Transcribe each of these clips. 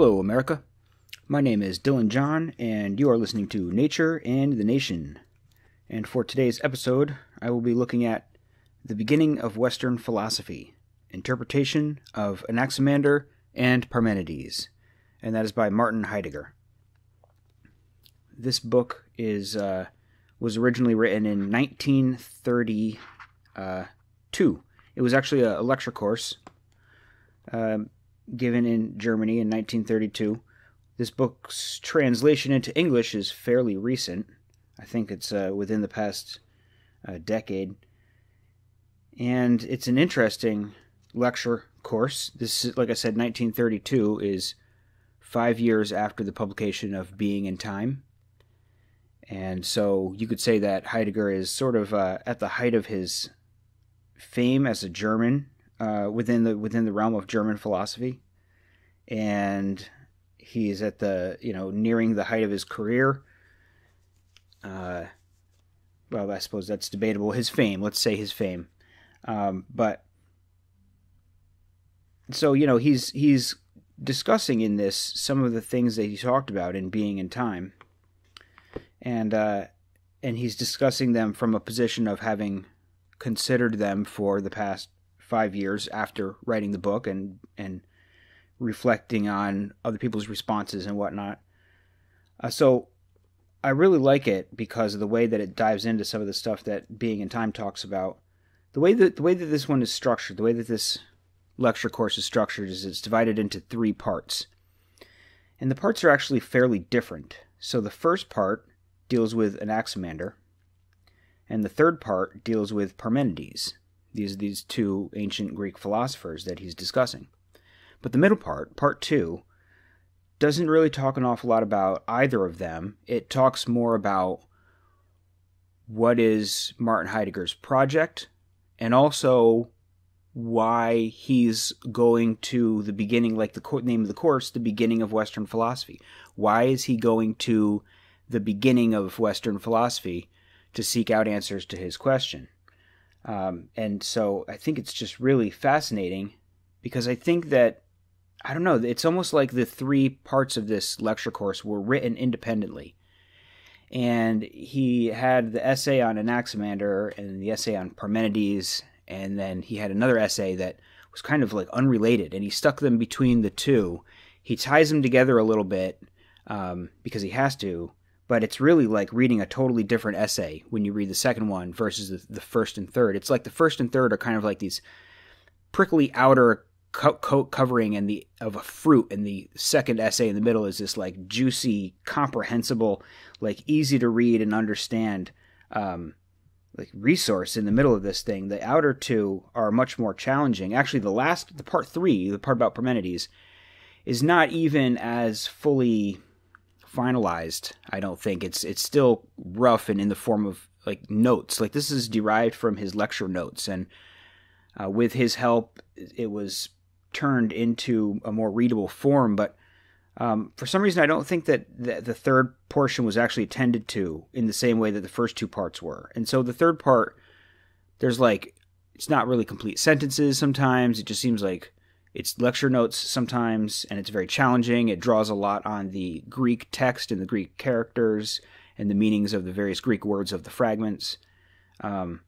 Hello, America. My name is Dylan John, and you are listening to Nature and the Nation. And for today's episode, I will be looking at the beginning of Western philosophy, interpretation of Anaximander and Parmenides, and that is by Martin Heidegger. This book is uh, was originally written in 1932. It was actually a, lecture course. Um, given in Germany in 1932. This book's translation into English is fairly recent. I think it's uh, within the past uh, decade. And it's an interesting lecture course. This is, like I said, 1932 is five years after the publication of Being and Time. And so you could say that Heidegger is sort of uh, at the height of his fame as a German uh, within the within the realm of German philosophy, and he's at the you know nearing the height of his career. Uh, well, I suppose that's debatable. His fame, let's say his fame, um, but so you know he's he's discussing in this some of the things that he talked about in Being and Time, and uh, and he's discussing them from a position of having considered them for the past five years after writing the book and and reflecting on other people's responses and whatnot. Uh, so I really like it because of the way that it dives into some of the stuff that Being and Time talks about. The way that the way that this one is structured, the way that this lecture course is structured, is it's divided into three parts, and the parts are actually fairly different. So the first part deals with Anaximander, and the third part deals with Parmenides these these two ancient Greek philosophers that he's discussing. But the middle part, part two, doesn't really talk an awful lot about either of them. It talks more about what is Martin Heidegger's project and also why he's going to the beginning, like the name of the course, the beginning of Western philosophy. Why is he going to the beginning of Western philosophy to seek out answers to his question? Um, and so I think it's just really fascinating because I think that, I don't know, it's almost like the three parts of this lecture course were written independently. And he had the essay on Anaximander and the essay on Parmenides, and then he had another essay that was kind of like unrelated, and he stuck them between the two. He ties them together a little bit um, because he has to, but it's really like reading a totally different essay when you read the second one versus the, the first and third. It's like the first and third are kind of like these prickly outer coat covering and the of a fruit and the second essay in the middle is this like juicy comprehensible like easy to read and understand um, like resource in the middle of this thing the outer two are much more challenging actually the last the part three the part about parmenides is not even as fully finalized. I don't think it's it's still rough and in the form of like notes. Like this is derived from his lecture notes, and uh, with his help, it was turned into a more readable form. But um, for some reason, I don't think that the, the third portion was actually attended to in the same way that the first two parts were. And so the third part, there's like it's not really complete sentences. Sometimes it just seems like it's lecture notes sometimes, and it's very challenging. It draws a lot on the Greek text and the Greek characters and the meanings of the various Greek words of the fragments. Um,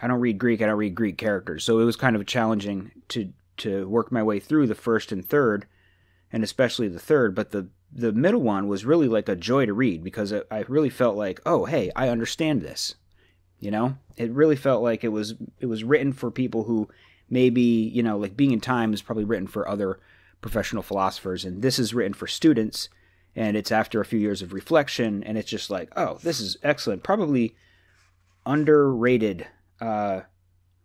I don't read Greek. I don't read Greek characters, so it was kind of challenging to to work my way through the first and third, and especially the third. But the the middle one was really like a joy to read because I, I really felt like, oh, hey, I understand this. You know, it really felt like it was it was written for people who maybe you know like being and time is probably written for other professional philosophers and this is written for students and it's after a few years of reflection and it's just like oh this is excellent. Probably underrated uh,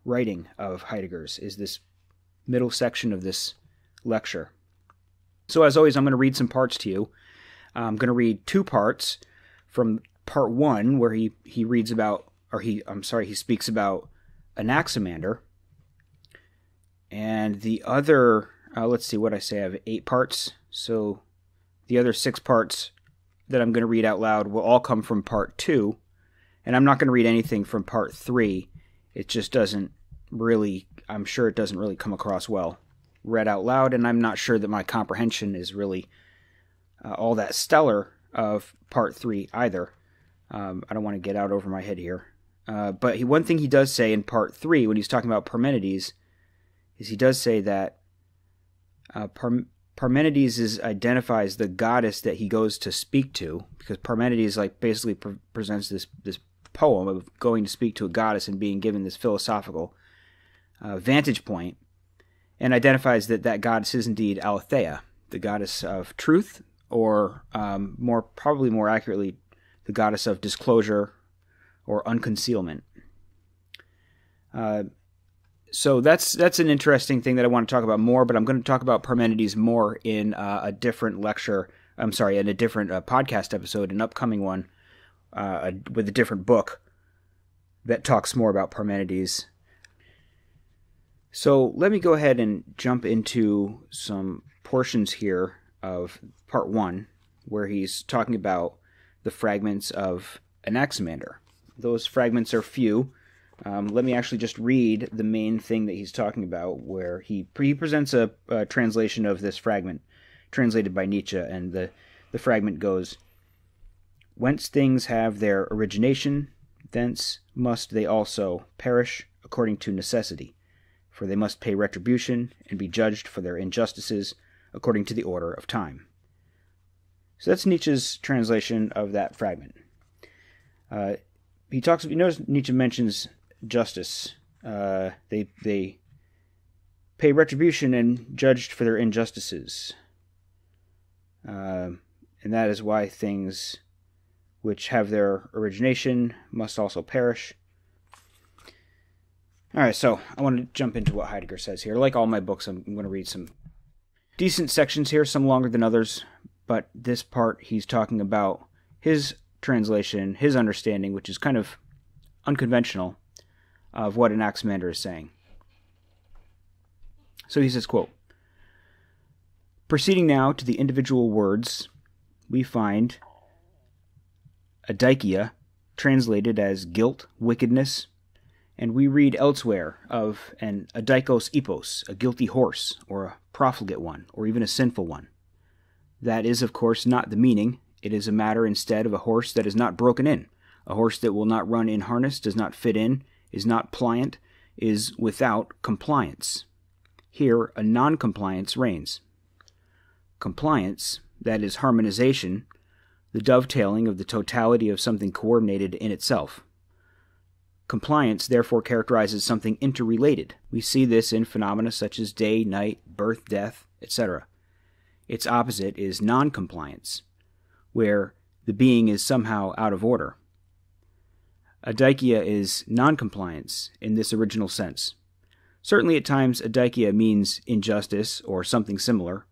writing of heidegger's is this middle section of this lecture. So as always i'm going to read some parts to you. I'm going to read two parts from part one where he, he reads about or he i'm sorry he speaks about anaximander and the other, uh, let's see what I say, I have eight parts. So the other six parts that I'm going to read out loud will all come from part two. And I'm not going to read anything from part three. It just doesn't really, I'm sure it doesn't really come across well read out loud. And I'm not sure that my comprehension is really uh, all that stellar of part three either. Um, I don't want to get out over my head here. Uh, but he, one thing he does say in part three, when he's talking about Parmenides, is he does say that uh, Par- Parmenides is identifies the goddess that he goes to speak to, because Parmenides like basically pre- presents this this poem of going to speak to a goddess and being given this philosophical uh, vantage point, and identifies that that goddess is indeed Aletheia, the goddess of truth, or um, more probably more accurately, the goddess of disclosure or unconcealment. Uh, so that's that's an interesting thing that I want to talk about more, but I'm going to talk about Parmenides more in uh, a different lecture. I'm sorry, in a different uh, podcast episode, an upcoming one uh, with a different book that talks more about Parmenides. So let me go ahead and jump into some portions here of part one, where he's talking about the fragments of Anaximander. Those fragments are few. Um, let me actually just read the main thing that he's talking about, where he, he presents a, a translation of this fragment, translated by Nietzsche, and the, the fragment goes Whence things have their origination, thence must they also perish according to necessity, for they must pay retribution and be judged for their injustices according to the order of time. So that's Nietzsche's translation of that fragment. Uh, he talks. You notice Nietzsche mentions justice. Uh, they they pay retribution and judged for their injustices, uh, and that is why things which have their origination must also perish. All right, so I want to jump into what Heidegger says here. Like all my books, I'm, I'm going to read some decent sections here, some longer than others, but this part he's talking about his translation, his understanding, which is kind of unconventional, of what Anaximander is saying. So he says, quote, Proceeding now to the individual words, we find adikia translated as guilt, wickedness, and we read elsewhere of an adikos hippos, a guilty horse, or a profligate one, or even a sinful one. That is, of course, not the meaning. It is a matter instead of a horse that is not broken in, a horse that will not run in harness, does not fit in, is not pliant, is without compliance. Here, a non compliance reigns. Compliance, that is harmonization, the dovetailing of the totality of something coordinated in itself. Compliance therefore characterizes something interrelated. We see this in phenomena such as day, night, birth, death, etc. Its opposite is non compliance, where the being is somehow out of order. Adikia is noncompliance in this original sense. Certainly, at times, adikia means injustice or something similar,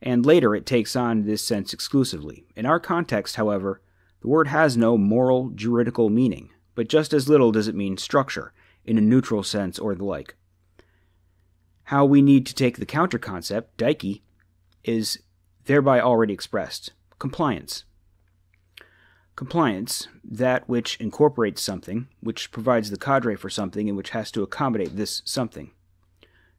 and later it takes on this sense exclusively. In our context, however, the word has no moral, juridical meaning, but just as little does it mean structure, in a neutral sense or the like. How we need to take the counter concept, dike, is thereby already expressed compliance. Compliance, that which incorporates something, which provides the cadre for something, and which has to accommodate this something.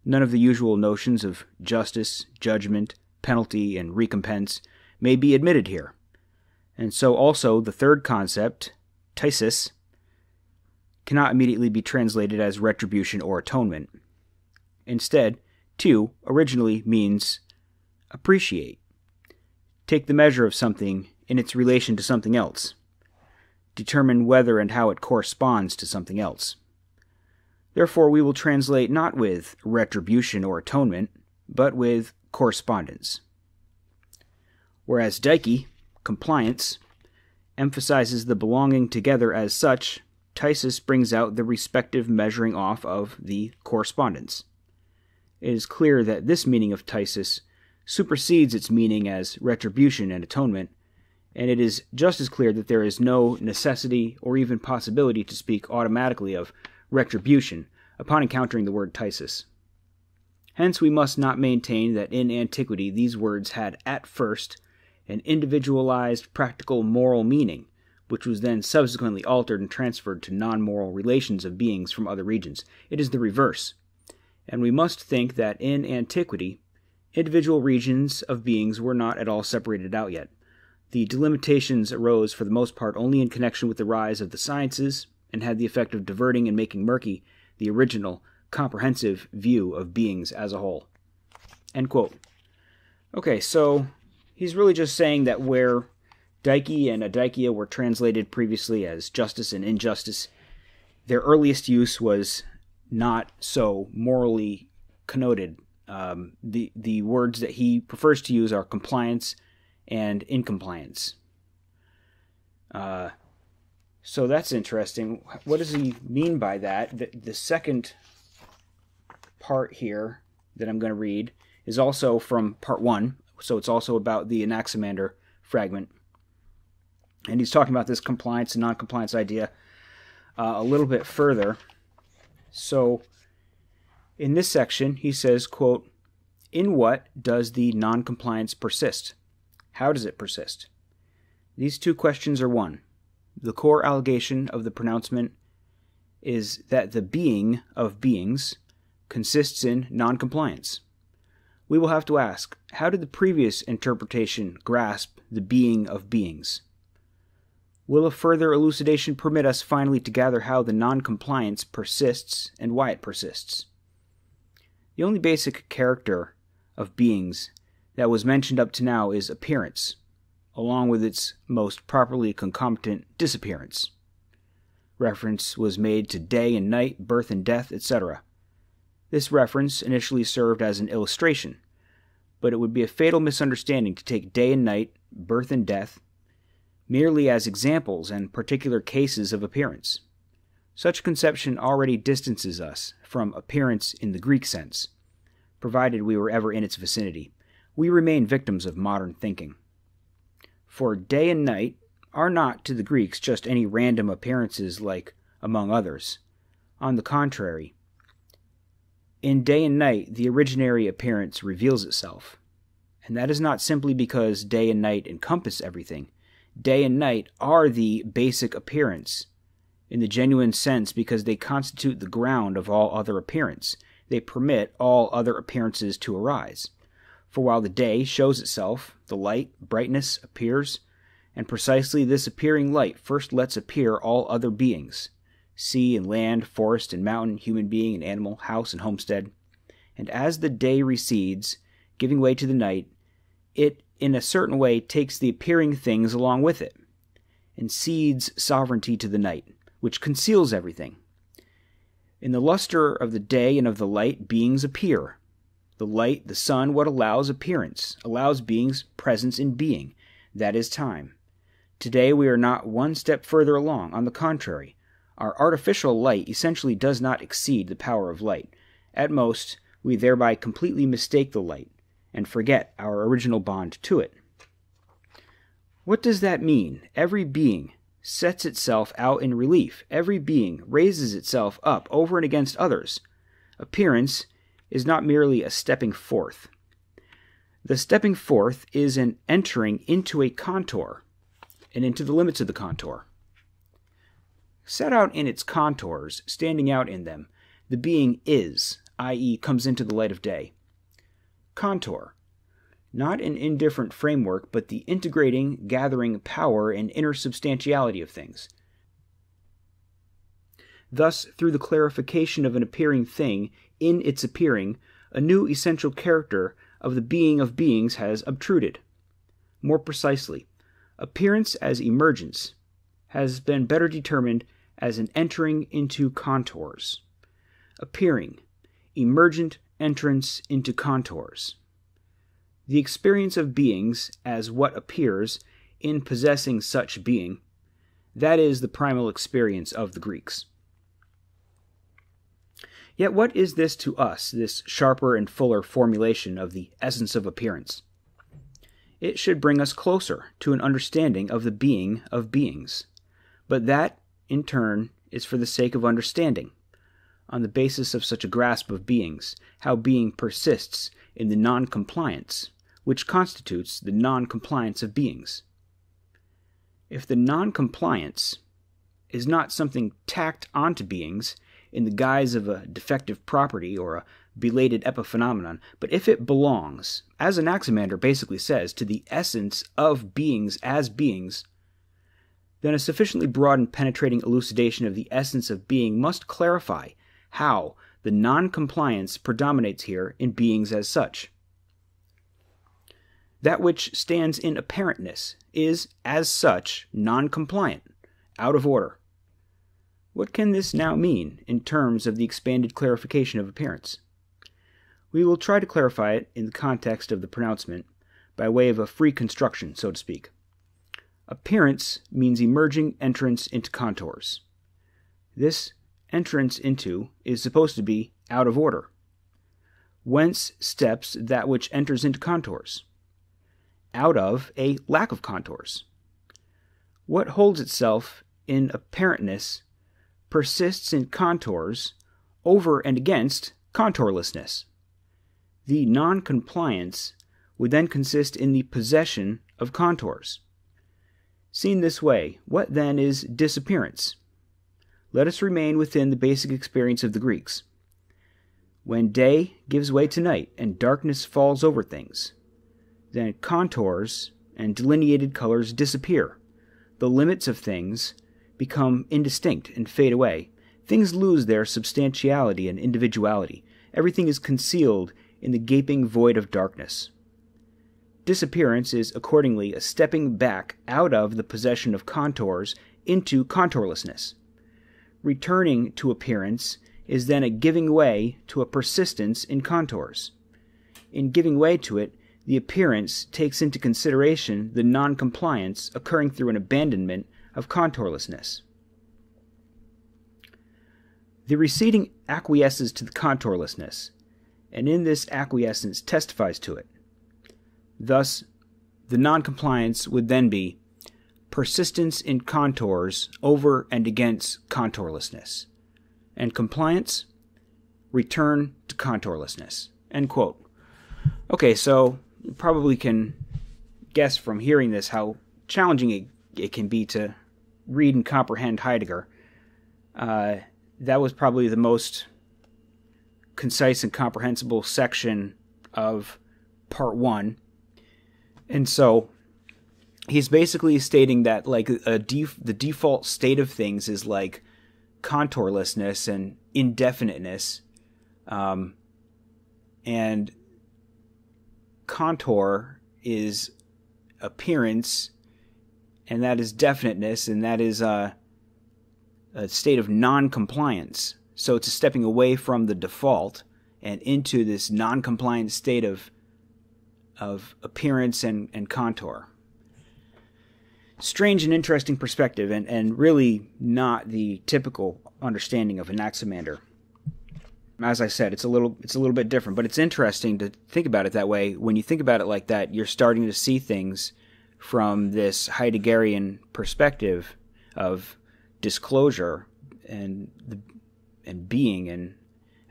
None of the usual notions of justice, judgment, penalty, and recompense may be admitted here. And so also the third concept, teisis, cannot immediately be translated as retribution or atonement. Instead, to originally means appreciate. Take the measure of something in its relation to something else. Determine whether and how it corresponds to something else. Therefore, we will translate not with retribution or atonement, but with correspondence. Whereas dike, compliance, emphasizes the belonging together as such, Teisis brings out the respective measuring off of the correspondence. It is clear that this meaning of Teisis supersedes its meaning as retribution and atonement and it is just as clear that there is no necessity or even possibility to speak automatically of retribution upon encountering the word teisis. Hence, we must not maintain that in antiquity these words had at first an individualized, practical, moral meaning, which was then subsequently altered and transferred to non moral relations of beings from other regions. It is the reverse. And we must think that in antiquity, individual regions of beings were not at all separated out yet The delimitations arose for the most part only in connection with the rise of the sciences and had the effect of diverting and making murky the original, comprehensive view of beings as a whole. End quote. Okay, so he's really just saying that where Dike and Adikia were translated previously as justice and injustice, their earliest use was not so morally connoted. Um, the the words that he prefers to use are compliance and incompliance. Uh, so that's interesting. What does he mean by that? The, the second part here that I'm going to read is also from part one, so it's also about the Anaximander fragment. And he's talking about this compliance and non-compliance idea uh, a little bit further. So in this section, he says, quote, In what does the non-compliance persist? How does it persist? These two questions are one. The core allegation of the pronouncement is that the being of beings consists in noncompliance. We will have to ask how did the previous interpretation grasp the being of beings? Will a further elucidation permit us finally to gather how the noncompliance persists and why it persists? The only basic character of beings that was mentioned up to now is appearance, along with its most properly concomitant disappearance. Reference was made to day and night, birth and death, etc. This reference initially served as an illustration, but it would be a fatal misunderstanding to take day and night, birth and death, merely as examples and particular cases of appearance. Such conception already distances us from appearance in the Greek sense, provided we were ever in its vicinity. We remain victims of modern thinking. For day and night are not to the Greeks just any random appearances like among others. On the contrary, in day and night the originary appearance reveals itself. And that is not simply because day and night encompass everything, day and night are the basic appearance in the genuine sense because they constitute the ground of all other appearance. They permit all other appearances to arise. For while the day shows itself, the light, brightness appears, and precisely this appearing light first lets appear all other beings sea and land, forest and mountain, human being and animal, house and homestead. And as the day recedes, giving way to the night, it in a certain way takes the appearing things along with it, and cedes sovereignty to the night, which conceals everything. In the luster of the day and of the light, beings appear. The light, the sun, what allows appearance, allows beings presence in being, that is time. Today we are not one step further along. On the contrary, our artificial light essentially does not exceed the power of light. At most, we thereby completely mistake the light, and forget our original bond to it. What does that mean? Every being sets itself out in relief. Every being raises itself up over and against others. Appearance is not merely a stepping forth. The stepping forth is an entering into a contour and into the limits of the contour. Set out in its contours, standing out in them, the being is, i.e., comes into the light of day contour. Not an indifferent framework, but the integrating, gathering power and inner substantiality of things. Thus, through the clarification of an appearing thing in its appearing, a new essential character of the being of beings has obtruded. More precisely, appearance as emergence has been better determined as an entering into contours. Appearing, emergent entrance into contours. The experience of beings as what appears in possessing such being, that is the primal experience of the Greeks. Yet what is this to us, this sharper and fuller formulation of the essence of appearance? It should bring us closer to an understanding of the being of beings. But that, in turn, is for the sake of understanding, on the basis of such a grasp of beings, how being persists in the non compliance, which constitutes the non compliance of beings. If the non compliance is not something tacked onto beings in the guise of a defective property or a belated epiphenomenon, but if it belongs, as Anaximander basically says, to the essence of beings as beings, then a sufficiently broad and penetrating elucidation of the essence of being must clarify how the non compliance predominates here in beings as such. That which stands in apparentness is, as such, non compliant, out of order. What can this now mean in terms of the expanded clarification of appearance? We will try to clarify it in the context of the pronouncement by way of a free construction, so to speak. Appearance means emerging entrance into contours. This entrance into is supposed to be out of order. Whence steps that which enters into contours? Out of a lack of contours. What holds itself in apparentness persists in contours over and against contourlessness. The non compliance would then consist in the possession of contours. Seen this way, what then is disappearance? Let us remain within the basic experience of the Greeks. When day gives way to night and darkness falls over things, then contours and delineated colors disappear. The limits of things become indistinct and fade away. Things lose their substantiality and individuality. Everything is concealed in the gaping void of darkness. Disappearance is accordingly a stepping back out of the possession of contours into contourlessness. Returning to appearance is then a giving way to a persistence in contours. In giving way to it, the appearance takes into consideration the non compliance occurring through an abandonment of contourlessness. The receding acquiesces to the contourlessness, and in this acquiescence testifies to it. Thus, the noncompliance would then be persistence in contours over and against contourlessness, and compliance, return to contourlessness. End quote. Okay, so you probably can guess from hearing this how challenging it, it can be to read and comprehend Heidegger. Uh, that was probably the most concise and comprehensible section of part one and so he's basically stating that like def- the default state of things is like contourlessness and indefiniteness um, and contour is appearance and that is definiteness and that is uh, a state of non-compliance so it's a stepping away from the default and into this non-compliant state of of appearance and, and contour. Strange and interesting perspective, and, and really not the typical understanding of Anaximander. As I said, it's a little it's a little bit different, but it's interesting to think about it that way. When you think about it like that, you're starting to see things from this Heideggerian perspective of disclosure and the, and being, and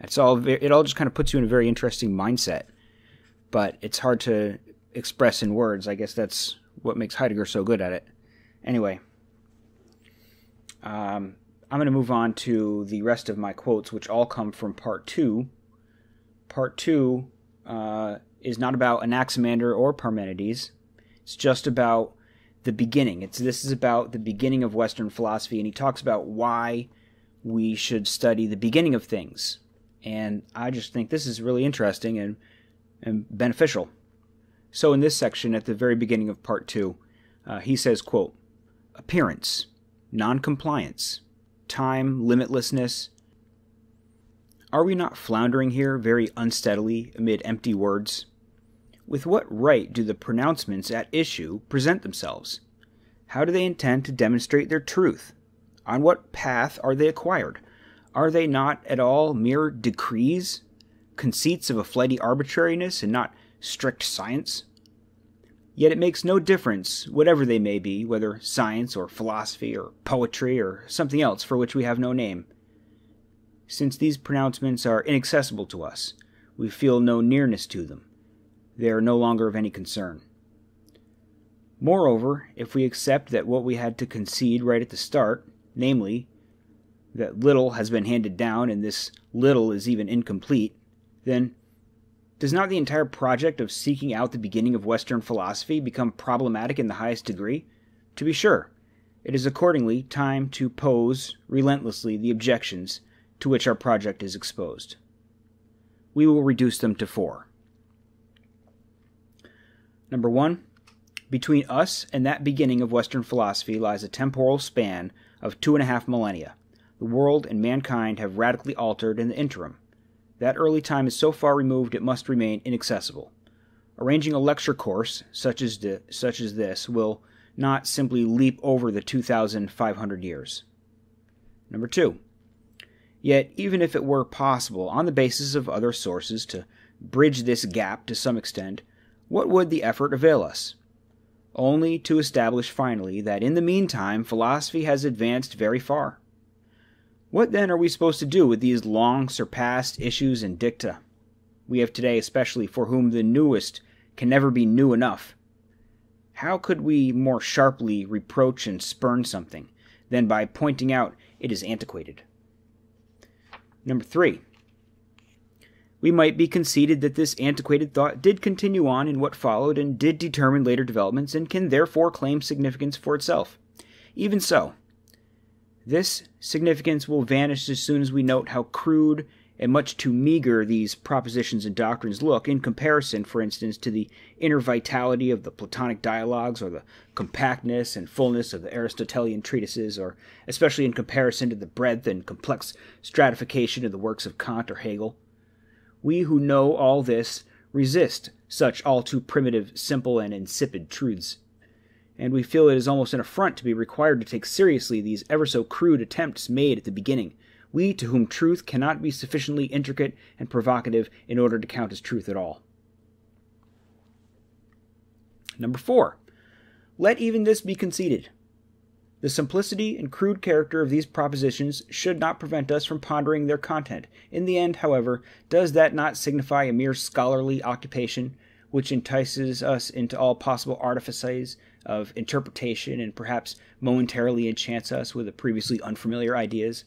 it's all it all just kind of puts you in a very interesting mindset but it's hard to express in words. I guess that's what makes Heidegger so good at it. Anyway, um, I'm going to move on to the rest of my quotes, which all come from part two. Part two uh, is not about Anaximander or Parmenides. It's just about the beginning. It's this is about the beginning of Western philosophy, and he talks about why we should study the beginning of things. And I just think this is really interesting and and beneficial. So in this section, at the very beginning of part two, uh, he says, quote, appearance, noncompliance, time, limitlessness. Are we not floundering here very unsteadily amid empty words? With what right do the pronouncements at issue present themselves? How do they intend to demonstrate their truth? On what path are they acquired? Are they not at all mere decrees conceits of a flighty arbitrariness and not strict science. Yet it makes no difference, whatever they may be, whether science or philosophy or poetry or something else for which we have no name. Since these pronouncements are inaccessible to us, we feel no nearness to them. They are no longer of any concern. Moreover, if we accept that what we had to concede right at the start, namely, that little has been handed down and this little is even incomplete, then does not the entire project of seeking out the beginning of Western philosophy become problematic in the highest degree? To be sure, it is accordingly time to pose relentlessly the objections to which our project is exposed. We will reduce them to four. Number one, between us and that beginning of Western philosophy lies a temporal span of two and a half millennia. The world and mankind have radically altered in the interim. That early time is so far removed it must remain inaccessible. Arranging a lecture course such as, such as this will not simply leap over the 2,500 years. Number two, yet even if it were possible, on the basis of other sources, to bridge this gap to some extent, what would the effort avail us? Only to establish finally that in the meantime philosophy has advanced very far. What then are we supposed to do with these long surpassed issues and dicta? We have today, especially, for whom the newest can never be new enough. How could we more sharply reproach and spurn something than by pointing out it is antiquated? Number three, we might be conceded that this antiquated thought did continue on in what followed and did determine later developments and can therefore claim significance for itself. Even so, this significance will vanish as soon as we note how crude and much too meager these propositions and doctrines look in comparison, for instance, to the inner vitality of the Platonic dialogues or the compactness and fullness of the Aristotelian treatises, or especially in comparison to the breadth and complex stratification of the works of Kant or Hegel. We who know all this resist such all too primitive, simple, and insipid truths. And we feel it is almost an affront to be required to take seriously these ever so crude attempts made at the beginning, we to whom truth cannot be sufficiently intricate and provocative in order to count as truth at all. Number four, let even this be conceded. The simplicity and crude character of these propositions should not prevent us from pondering their content. In the end, however, does that not signify a mere scholarly occupation, which entices us into all possible artifices of interpretation and perhaps momentarily enchants us with the previously unfamiliar ideas?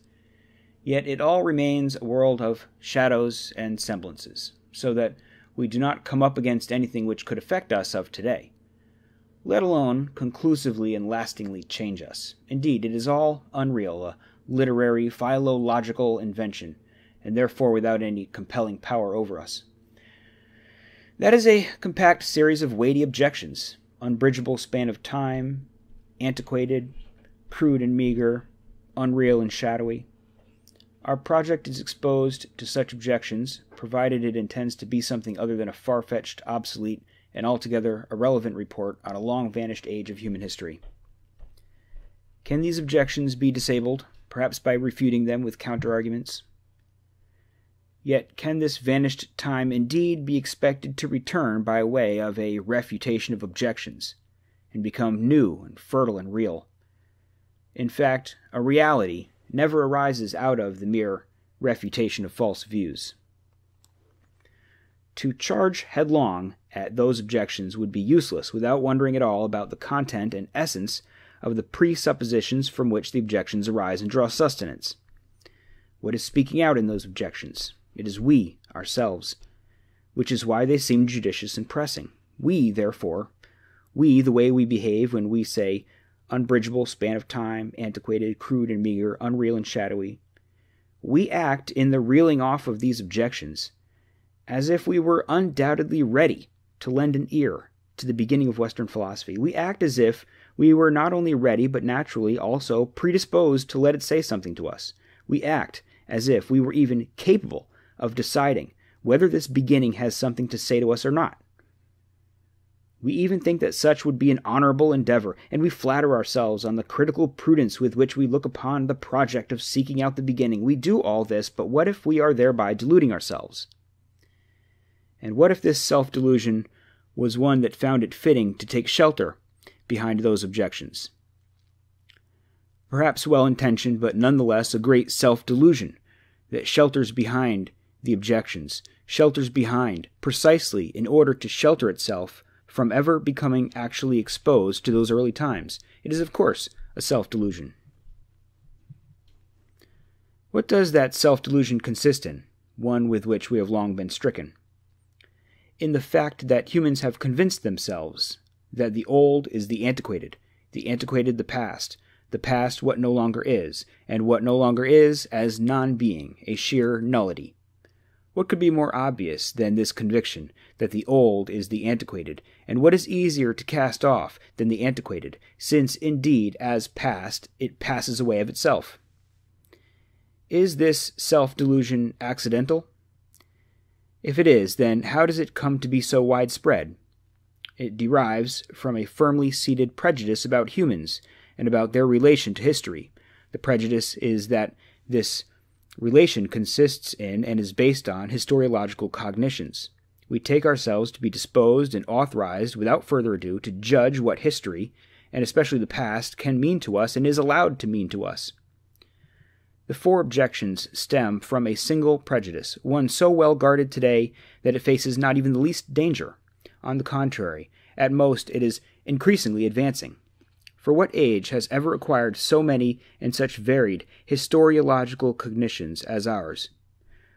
Yet it all remains a world of shadows and semblances, so that we do not come up against anything which could affect us of today let alone conclusively and lastingly change us. Indeed, it is all unreal, a literary, philological invention, and therefore without any compelling power over us. That is a compact series of weighty objections, unbridgeable span of time, antiquated, crude and meager, unreal and shadowy. Our project is exposed to such objections, provided it intends to be something other than a far fetched, obsolete, an altogether irrelevant report on a long vanished age of human history. Can these objections be disabled, perhaps by refuting them with counter arguments? Yet can this vanished time indeed be expected to return by way of a refutation of objections, and become new and fertile and real? In fact, a reality never arises out of the mere refutation of false views. To charge headlong those objections would be useless without wondering at all about the content and essence of the presuppositions from which the objections arise and draw sustenance. What is speaking out in those objections? It is we, ourselves, which is why they seem judicious and pressing. We, therefore, we, the way we behave when we say unbridgeable span of time, antiquated, crude and meager, unreal and shadowy, we act in the reeling off of these objections as if we were undoubtedly ready to lend an ear to the beginning of Western philosophy. We act as if we were not only ready, but naturally also predisposed to let it say something to us. We act as if we were even capable of deciding whether this beginning has something to say to us or not. We even think that such would be an honorable endeavor, and we flatter ourselves on the critical prudence with which we look upon the project of seeking out the beginning. We do all this, but what if we are thereby deluding ourselves? And what if this self delusion was one that found it fitting to take shelter behind those objections? Perhaps well intentioned, but nonetheless a great self delusion that shelters behind the objections, shelters behind precisely in order to shelter itself from ever becoming actually exposed to those early times. It is, of course, a self delusion. What does that self delusion consist in? one with which we have long been stricken. In the fact that humans have convinced themselves that the old is the antiquated, the antiquated the past, the past what no longer is, and what no longer is as non being, a sheer nullity. What could be more obvious than this conviction that the old is the antiquated, and what is easier to cast off than the antiquated, since indeed, as past, it passes away of itself? Is this self delusion accidental? If it is, then how does it come to be so widespread? It derives from a firmly seated prejudice about humans and about their relation to history. The prejudice is that this relation consists in and is based on historiological cognitions. We take ourselves to be disposed and authorized without further ado to judge what history, and especially the past, can mean to us and is allowed to mean to us. The four objections stem from a single prejudice, one so well guarded today that it faces not even the least danger. On the contrary, at most it is increasingly advancing. For what age has ever acquired so many and such varied historiological cognitions as ours?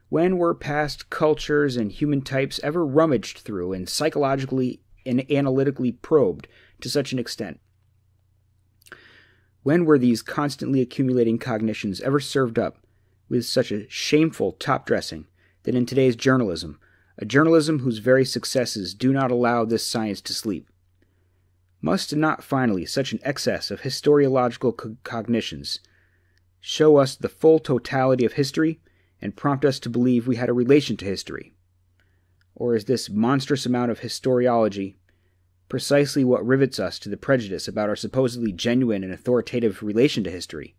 When were past cultures and human types ever rummaged through and psychologically and analytically probed to such an extent? When were these constantly accumulating cognitions ever served up with such a shameful top dressing that in today's journalism, a journalism whose very successes do not allow this science to sleep, must not finally such an excess of historiological co- cognitions show us the full totality of history and prompt us to believe we had a relation to history? Or is this monstrous amount of historiology precisely what rivets us to the prejudice about our supposedly genuine and authoritative relation to history?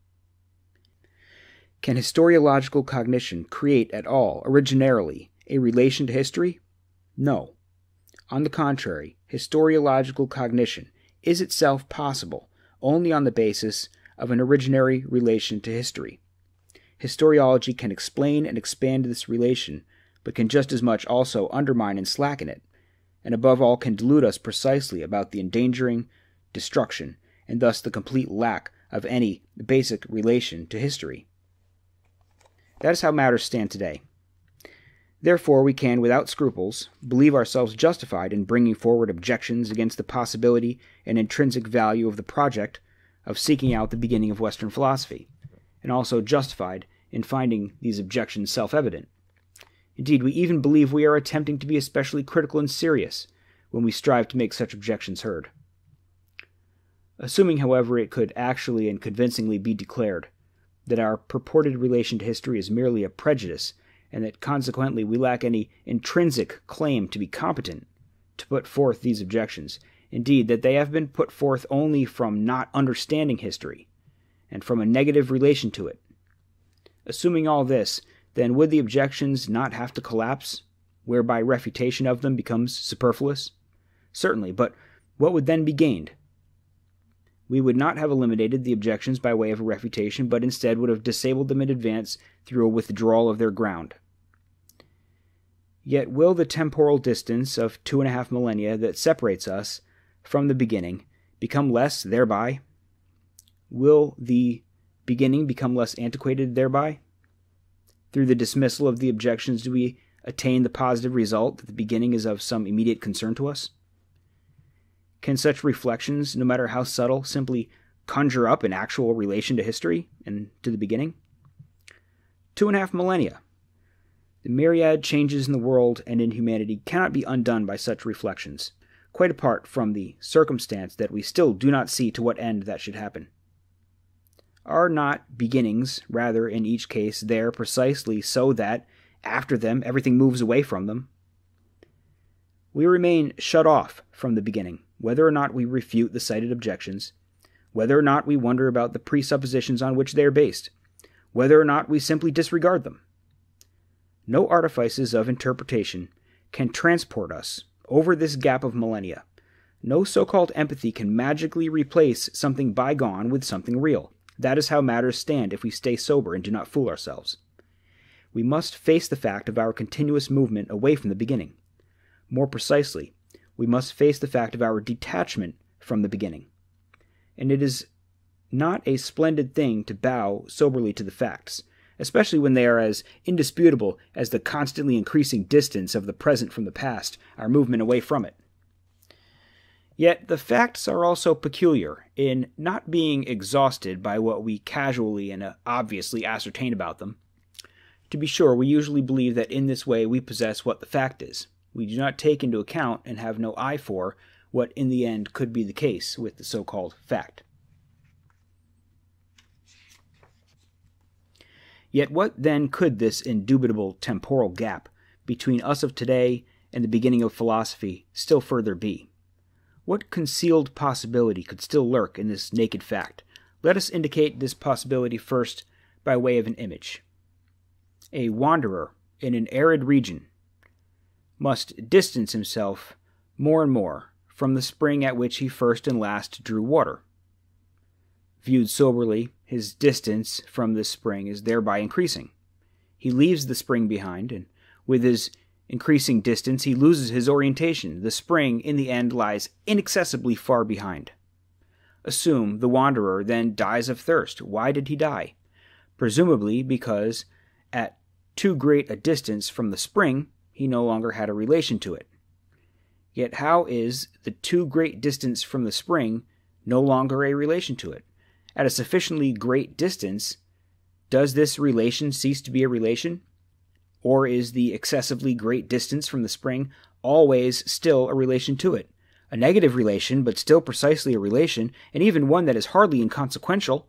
Can historiological cognition create at all, originarily, a relation to history? No. On the contrary, historiological cognition is itself possible only on the basis of an originary relation to history. Historiology can explain and expand this relation, but can just as much also undermine and slacken it, and above all can delude us precisely about the endangering, destruction, and thus the complete lack of any basic relation to history. That is how matters stand today. Therefore, we can, without scruples, believe ourselves justified in bringing forward objections against the possibility and intrinsic value of the project of seeking out the beginning of Western philosophy, and also justified in finding these objections self evident. Indeed, we even believe we are attempting to be especially critical and serious when we strive to make such objections heard. Assuming, however, it could actually and convincingly be declared that our purported relation to history is merely a prejudice and that consequently we lack any intrinsic claim to be competent to put forth these objections. Indeed, that they have been put forth only from not understanding history and from a negative relation to it. Assuming all this, then would the objections not have to collapse, whereby refutation of them becomes superfluous? Certainly, but what would then be gained? We would not have eliminated the objections by way of a refutation, but instead would have disabled them in advance through a withdrawal of their ground. Yet will the temporal distance of two and a half millennia that separates us from the beginning become less thereby? Will the beginning become less antiquated thereby? Through the dismissal of the objections, do we attain the positive result that the beginning is of some immediate concern to us? Can such reflections, no matter how subtle, simply conjure up an actual relation to history and to the beginning? Two and a half millennia the myriad changes in the world and in humanity cannot be undone by such reflections, quite apart from the circumstance that we still do not see to what end that should happen. Are not beginnings, rather, in each case, there precisely so that, after them, everything moves away from them? We remain shut off from the beginning, whether or not we refute the cited objections, whether or not we wonder about the presuppositions on which they are based, whether or not we simply disregard them. No artifices of interpretation can transport us over this gap of millennia. No so called empathy can magically replace something bygone with something real. That is how matters stand if we stay sober and do not fool ourselves. We must face the fact of our continuous movement away from the beginning. More precisely, we must face the fact of our detachment from the beginning. And it is not a splendid thing to bow soberly to the facts, especially when they are as indisputable as the constantly increasing distance of the present from the past, our movement away from it. Yet the facts are also peculiar in not being exhausted by what we casually and uh, obviously ascertain about them. To be sure, we usually believe that in this way we possess what the fact is. We do not take into account and have no eye for what in the end could be the case with the so called fact. Yet what then could this indubitable temporal gap between us of today and the beginning of philosophy still further be? What concealed possibility could still lurk in this naked fact? Let us indicate this possibility first by way of an image. A wanderer in an arid region must distance himself more and more from the spring at which he first and last drew water. Viewed soberly, his distance from this spring is thereby increasing. He leaves the spring behind, and with his increasing distance, he loses his orientation. The spring, in the end, lies inaccessibly far behind. Assume the wanderer then dies of thirst. Why did he die? Presumably because, at too great a distance from the spring, he no longer had a relation to it. Yet, how is the too great distance from the spring no longer a relation to it? At a sufficiently great distance, does this relation cease to be a relation? Or is the excessively great distance from the spring always still a relation to it? A negative relation, but still precisely a relation, and even one that is hardly inconsequential.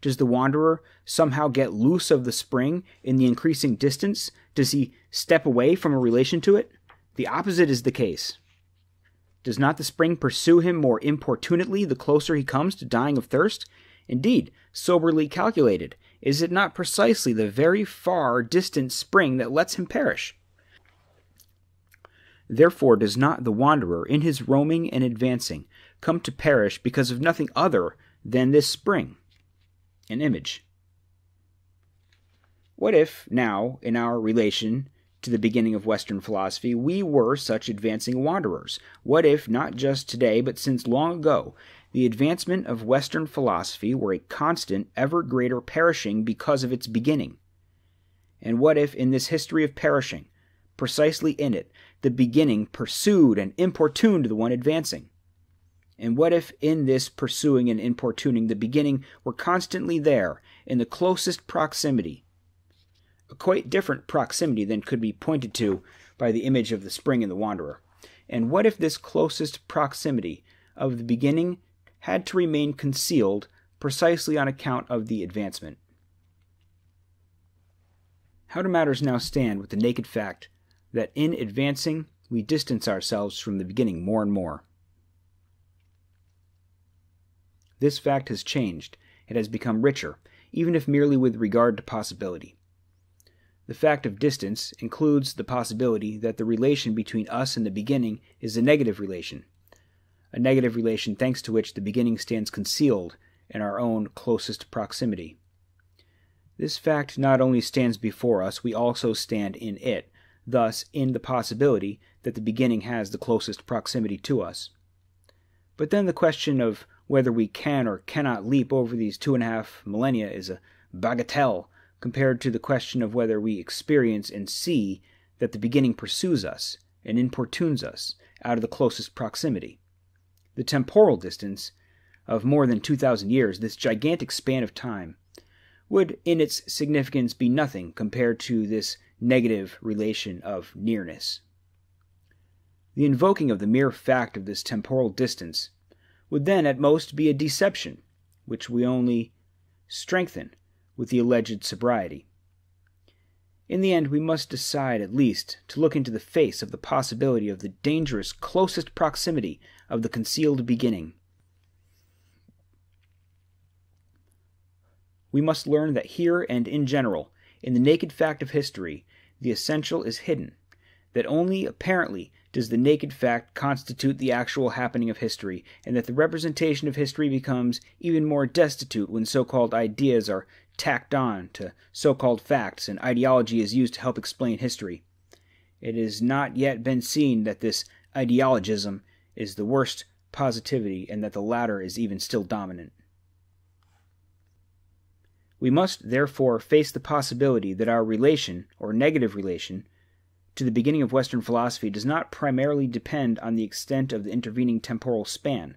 Does the wanderer somehow get loose of the spring in the increasing distance? Does he step away from a relation to it? The opposite is the case. Does not the spring pursue him more importunately the closer he comes to dying of thirst? Indeed, soberly calculated, is it not precisely the very far distant spring that lets him perish? Therefore, does not the wanderer, in his roaming and advancing, come to perish because of nothing other than this spring? An image. What if, now, in our relation to the beginning of Western philosophy, we were such advancing wanderers? What if, not just today, but since long ago, the advancement of Western philosophy were a constant, ever greater perishing because of its beginning. And what if, in this history of perishing, precisely in it, the beginning pursued and importuned the one advancing? And what if, in this pursuing and importuning, the beginning were constantly there, in the closest proximity? A quite different proximity than could be pointed to by the image of the spring and the wanderer. And what if this closest proximity of the beginning had to remain concealed precisely on account of the advancement. How do matters now stand with the naked fact that in advancing we distance ourselves from the beginning more and more? This fact has changed. It has become richer, even if merely with regard to possibility. The fact of distance includes the possibility that the relation between us and the beginning is a negative relation, a negative relation thanks to which the beginning stands concealed in our own closest proximity. This fact not only stands before us, we also stand in it, thus in the possibility that the beginning has the closest proximity to us. But then the question of whether we can or cannot leap over these two and a half millennia is a bagatelle compared to the question of whether we experience and see that the beginning pursues us and importunes us out of the closest proximity the temporal distance of more than 2,000 years, this gigantic span of time, would in its significance be nothing compared to this negative relation of nearness. The invoking of the mere fact of this temporal distance would then at most be a deception, which we only strengthen with the alleged sobriety. In the end, we must decide at least to look into the face of the possibility of the dangerous closest proximity of the concealed beginning. We must learn that here and in general, in the naked fact of history, the essential is hidden, that only apparently does the naked fact constitute the actual happening of history, and that the representation of history becomes even more destitute when so called ideas are tacked on to so called facts, and ideology is used to help explain history. It has not yet been seen that this ideologism is the worst positivity and that the latter is even still dominant. We must, therefore, face the possibility that our relation, or negative relation, to the beginning of Western philosophy does not primarily depend on the extent of the intervening temporal span.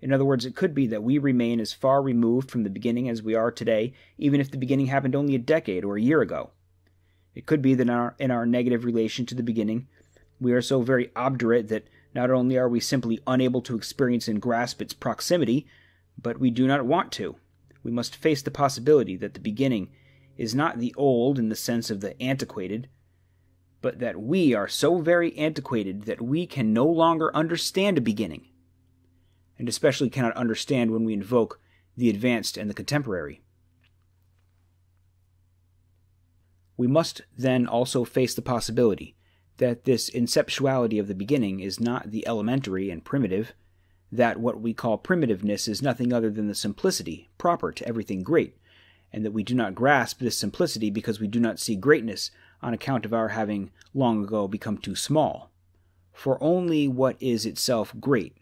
In other words, it could be that we remain as far removed from the beginning as we are today, even if the beginning happened only a decade or a year ago. It could be that in our, in our negative relation to the beginning, we are so very obdurate that not only are we simply unable to experience and grasp its proximity, but we do not want to. We must face the possibility that the beginning is not the old in the sense of the antiquated, but that we are so very antiquated that we can no longer understand a beginning, and especially cannot understand when we invoke the advanced and the contemporary. We must then also face the possibility that this inceptuality of the beginning is not the elementary and primitive, that what we call primitiveness is nothing other than the simplicity proper to everything great, and that we do not grasp this simplicity because we do not see greatness on account of our having long ago become too small. For only what is itself great,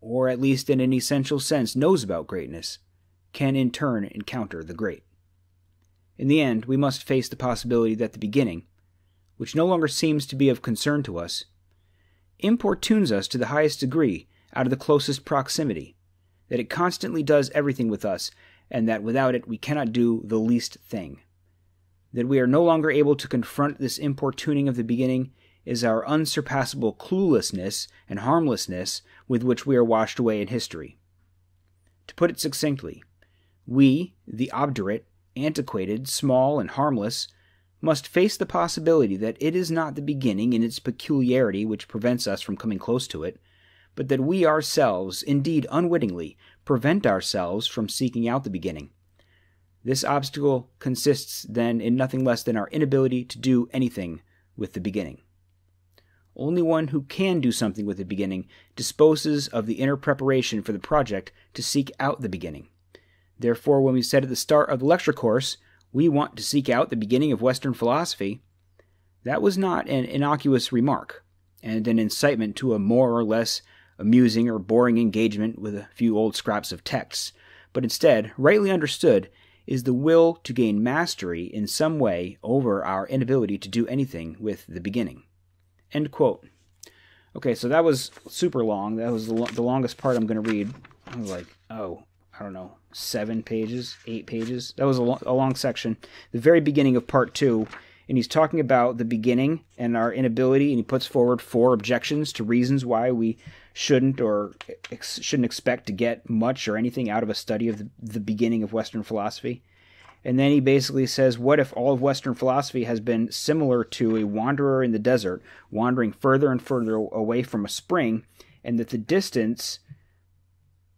or at least in an essential sense knows about greatness, can in turn encounter the great. In the end, we must face the possibility that the beginning, which no longer seems to be of concern to us, importunes us to the highest degree out of the closest proximity, that it constantly does everything with us, and that without it we cannot do the least thing. That we are no longer able to confront this importuning of the beginning is our unsurpassable cluelessness and harmlessness with which we are washed away in history. To put it succinctly, we, the obdurate, antiquated, small, and harmless, must face the possibility that it is not the beginning in its peculiarity which prevents us from coming close to it, but that we ourselves, indeed unwittingly, prevent ourselves from seeking out the beginning. This obstacle consists then in nothing less than our inability to do anything with the beginning. Only one who can do something with the beginning disposes of the inner preparation for the project to seek out the beginning. Therefore, when we said at the start of the lecture course we want to seek out the beginning of Western philosophy, that was not an innocuous remark and an incitement to a more or less amusing or boring engagement with a few old scraps of texts, but instead, rightly understood, is the will to gain mastery in some way over our inability to do anything with the beginning. End quote. Okay, so that was super long. That was the, lo- the longest part I'm going to read. I was like, oh, I don't know, seven pages, eight pages. That was a, lo- a long section. The very beginning of part two, and he's talking about the beginning and our inability, and he puts forward four objections to reasons why we shouldn't or ex- shouldn't expect to get much or anything out of a study of the, the beginning of Western philosophy. And then he basically says, What if all of Western philosophy has been similar to a wanderer in the desert, wandering further and further away from a spring, and that the distance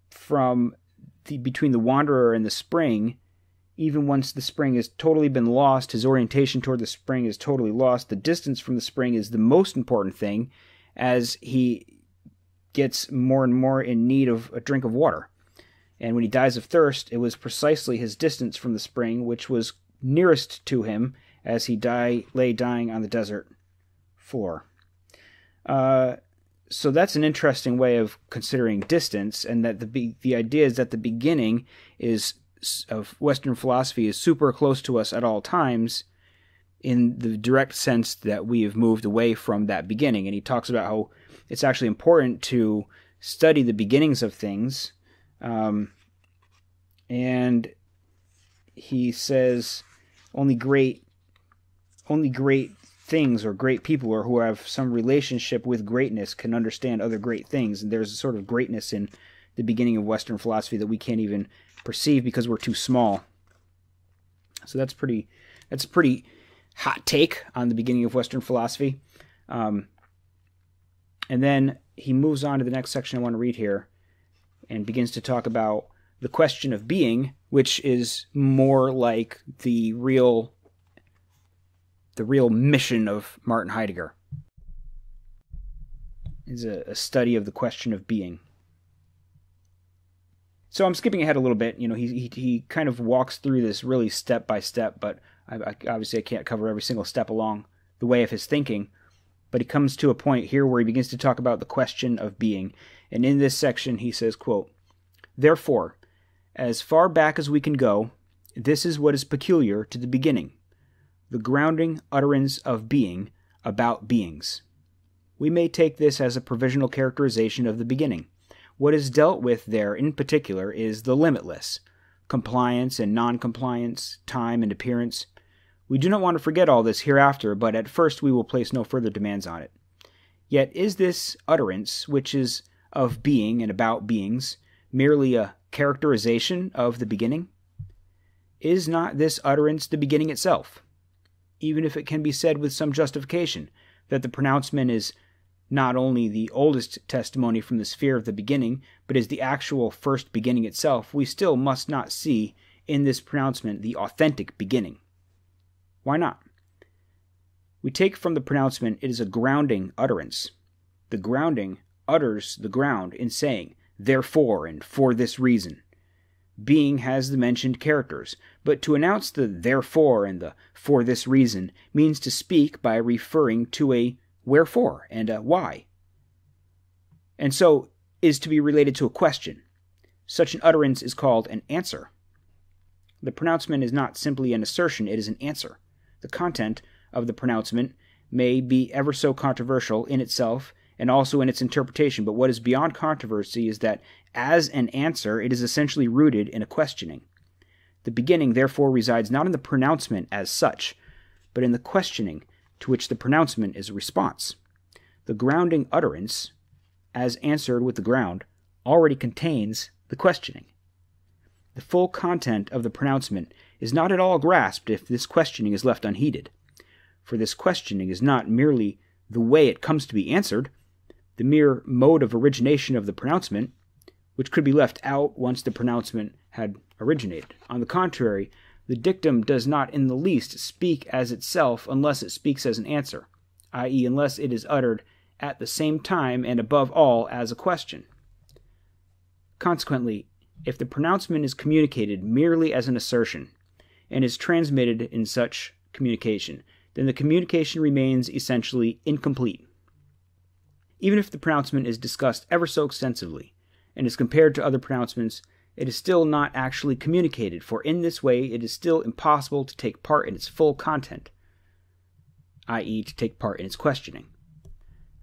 from the, between the wanderer and the spring, even once the spring has totally been lost, his orientation toward the spring is totally lost. The distance from the spring is the most important thing as he gets more and more in need of a drink of water. And when he dies of thirst, it was precisely his distance from the spring which was nearest to him as he die, lay dying on the desert floor. Uh, so that's an interesting way of considering distance, and that the the idea is that the beginning is of Western philosophy is super close to us at all times, in the direct sense that we have moved away from that beginning. And he talks about how it's actually important to study the beginnings of things, um, and he says only great only great things or great people or who have some relationship with greatness can understand other great things. And there's a sort of greatness in the beginning of Western philosophy that we can't even perceive because we're too small. So that's pretty that's a pretty hot take on the beginning of Western philosophy. Um, and then he moves on to the next section I want to read here and begins to talk about the question of being, which is more like the real the real mission of Martin Heidegger is a, a, study of the question of being. So I'm skipping ahead a little bit. You know, he he, he kind of walks through this really step by step, but I, I, obviously I can't cover every single step along the way of his thinking. But he comes to a point here where he begins to talk about the question of being, and in this section he says, "quote Therefore, as far back as we can go, This is what is peculiar to the beginning, the grounding utterance of being about beings. We may take this as a provisional characterization of the beginning. What is dealt with there in particular is the limitless, compliance and non compliance, time and appearance. We do not want to forget all this hereafter, but at first we will place no further demands on it. Yet is this utterance, which is of being and about beings, merely a characterization of the beginning? Is not this utterance the beginning itself? Even if it can be said with some justification that the pronouncement is not only the oldest testimony from the sphere of the beginning, but is the actual first beginning itself, we still must not see in this pronouncement the authentic beginning. Why not? We take from the pronouncement it is a grounding utterance. The grounding utters the ground in saying, therefore, and for this reason. Being has the mentioned characters, but to announce the therefore and the for this reason means to speak by referring to a wherefore and a why. And so is to be related to a question. Such an utterance is called an answer. The pronouncement is not simply an assertion, it is an answer. The content of the pronouncement may be ever so controversial in itself and also in its interpretation, but what is beyond controversy is that as an answer, it is essentially rooted in a questioning. The beginning, therefore, resides not in the pronouncement as such, but in the questioning to which the pronouncement is a response. The grounding utterance, as answered with the ground, already contains the questioning. The full content of the pronouncement is not at all grasped if this questioning is left unheeded. For this questioning is not merely the way it comes to be answered, the mere mode of origination of the pronouncement, which could be left out once the pronouncement had originated. On the contrary, the dictum does not in the least speak as itself unless it speaks as an answer, i.e., unless it is uttered at the same time and above all as a question. Consequently, if the pronouncement is communicated merely as an assertion, and is transmitted in such communication, then the communication remains essentially incomplete. Even if the pronouncement is discussed ever so extensively, and is compared to other pronouncements it is still not actually communicated, for in this way it is still impossible to take part in its full content, i.e., to take part in its questioning.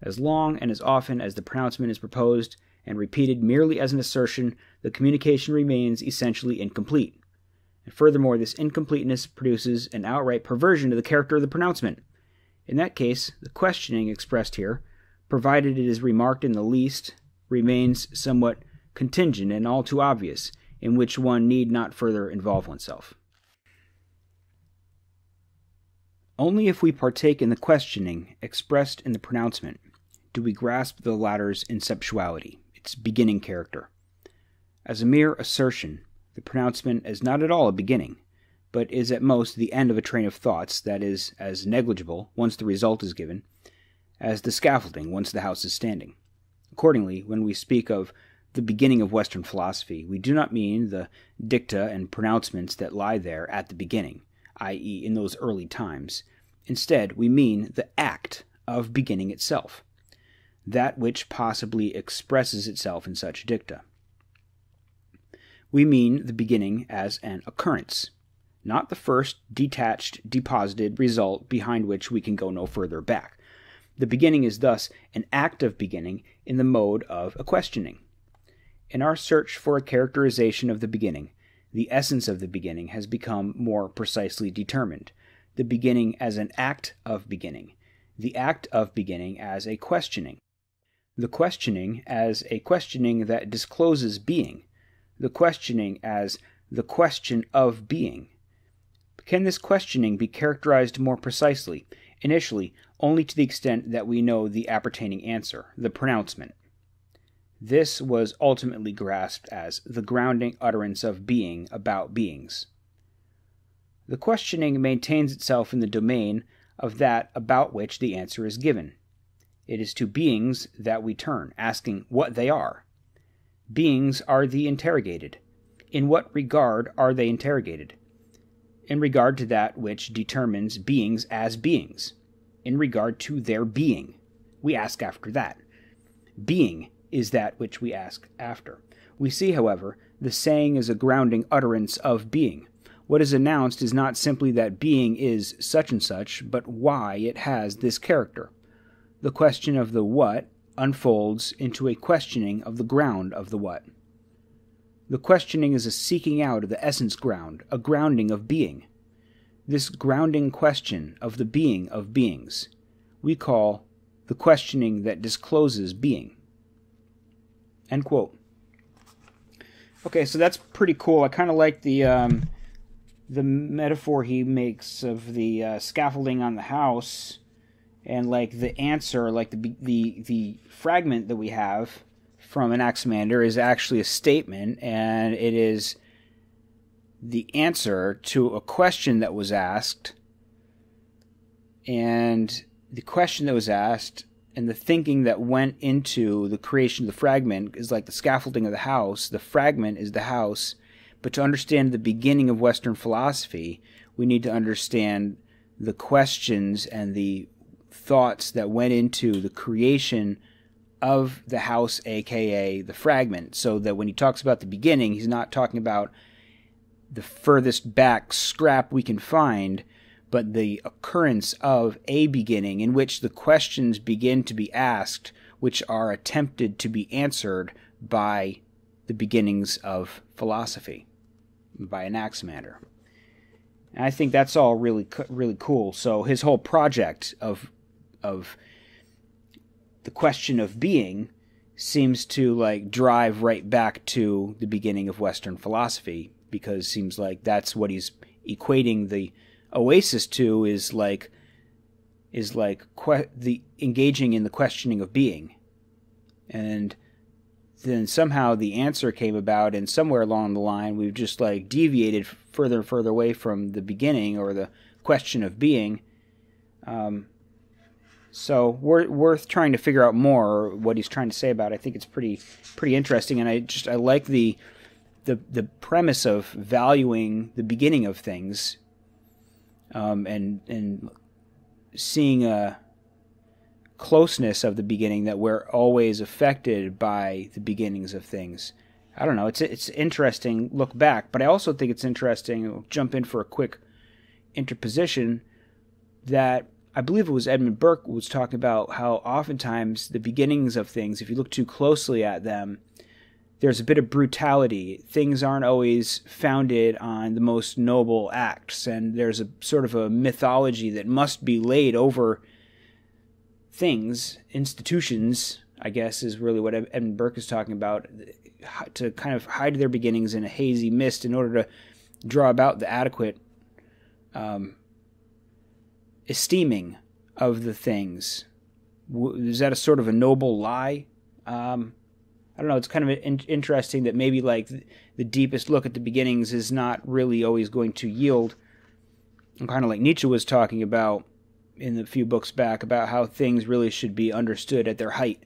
As long and as often as the pronouncement is proposed and repeated merely as an assertion, the communication remains essentially incomplete. And furthermore, this incompleteness produces an outright perversion of the character of the pronouncement. In that case, the questioning expressed here, provided it is remarked in the least, remains somewhat contingent and all too obvious, in which one need not further involve oneself. Only if we partake in the questioning expressed in the pronouncement do we grasp the latter's inceptuality, its beginning character. As a mere assertion, the pronouncement is not at all a beginning, but is at most the end of a train of thoughts that is as negligible, once the result is given, as the scaffolding once the house is standing. Accordingly, when we speak of the beginning of Western philosophy, we do not mean the dicta and pronouncements that lie there at the beginning, i.e., in those early times. Instead, we mean the act of beginning itself, that which possibly expresses itself in such dicta. We mean the beginning as an occurrence, not the first detached, deposited result behind which we can go no further back. The beginning is thus an act of beginning in the mode of a questioning. In our search for a characterization of the beginning, the essence of the beginning has become more precisely determined. The beginning as an act of beginning, the act of beginning as a questioning, the questioning as a questioning that discloses being, the questioning as the question of being. Can this questioning be characterized more precisely? Initially, only to the extent that we know the appertaining answer, the pronouncement. This was ultimately grasped as the grounding utterance of being about beings. The questioning maintains itself in the domain of that about which the answer is given. It is to beings that we turn, asking what they are. Beings are the interrogated. In what regard are they interrogated? In regard to that which determines beings as beings. In regard to their being. We ask after that. Being is that which we ask after. We see, however, the saying is a grounding utterance of being. What is announced is not simply that being is such and such, but why it has this character. The question of the what unfolds into a questioning of the ground of the what. The questioning is a seeking out of the essence ground, a grounding of being. This grounding question of the being of beings we call the questioning that discloses being. End quote. Okay, so that's pretty cool. I kind of like the um, the metaphor he makes of the uh, scaffolding on the house, and like the answer, like the the the fragment that we have from an Anaximander is actually a statement, and it is the answer to a question that was asked, and the question that was asked and the thinking that went into the creation of the fragment is like the scaffolding of the house. The fragment is the house. But to understand the beginning of Western philosophy, we need to understand the questions and the thoughts that went into the creation of the house, aka the fragment. So that when he talks about the beginning, he's not talking about the furthest back scrap we can find, but the occurrence of a beginning in which the questions begin to be asked, which are attempted to be answered by the beginnings of philosophy, by Anaximander. And I think that's all really really cool. So his whole project of of the question of being seems to like drive right back to the beginning of Western philosophy because seems like that's what he's equating the Oasis to is like is like que- the engaging in the questioning of being, and then somehow the answer came about, and somewhere along the line we've just like deviated further and further away from the beginning or the question of being. Um, so worth trying to figure out more what he's trying to say about. It. I think it's pretty pretty interesting, and I just I like the the the premise of valuing the beginning of things um, and and seeing a closeness of the beginning that we're always affected by the beginnings of things. I don't know. It's it's interesting look back, but I also think it's interesting. I'll jump in for a quick interposition that I believe it was Edmund Burke was talking about how oftentimes the beginnings of things, if you look too closely at them, there's a bit of brutality. Things aren't always founded on the most noble acts, and there's a sort of a mythology that must be laid over things, institutions, I guess, is really what Edmund Burke is talking about, to kind of hide their beginnings in a hazy mist in order to draw about the adequate um, esteeming of the things. Is that a sort of a noble lie? Um, I don't know. It's kind of in- interesting that maybe like the deepest look at the beginnings is not really always going to yield. And kind of like Nietzsche was talking about in the few books back about how things really should be understood at their height.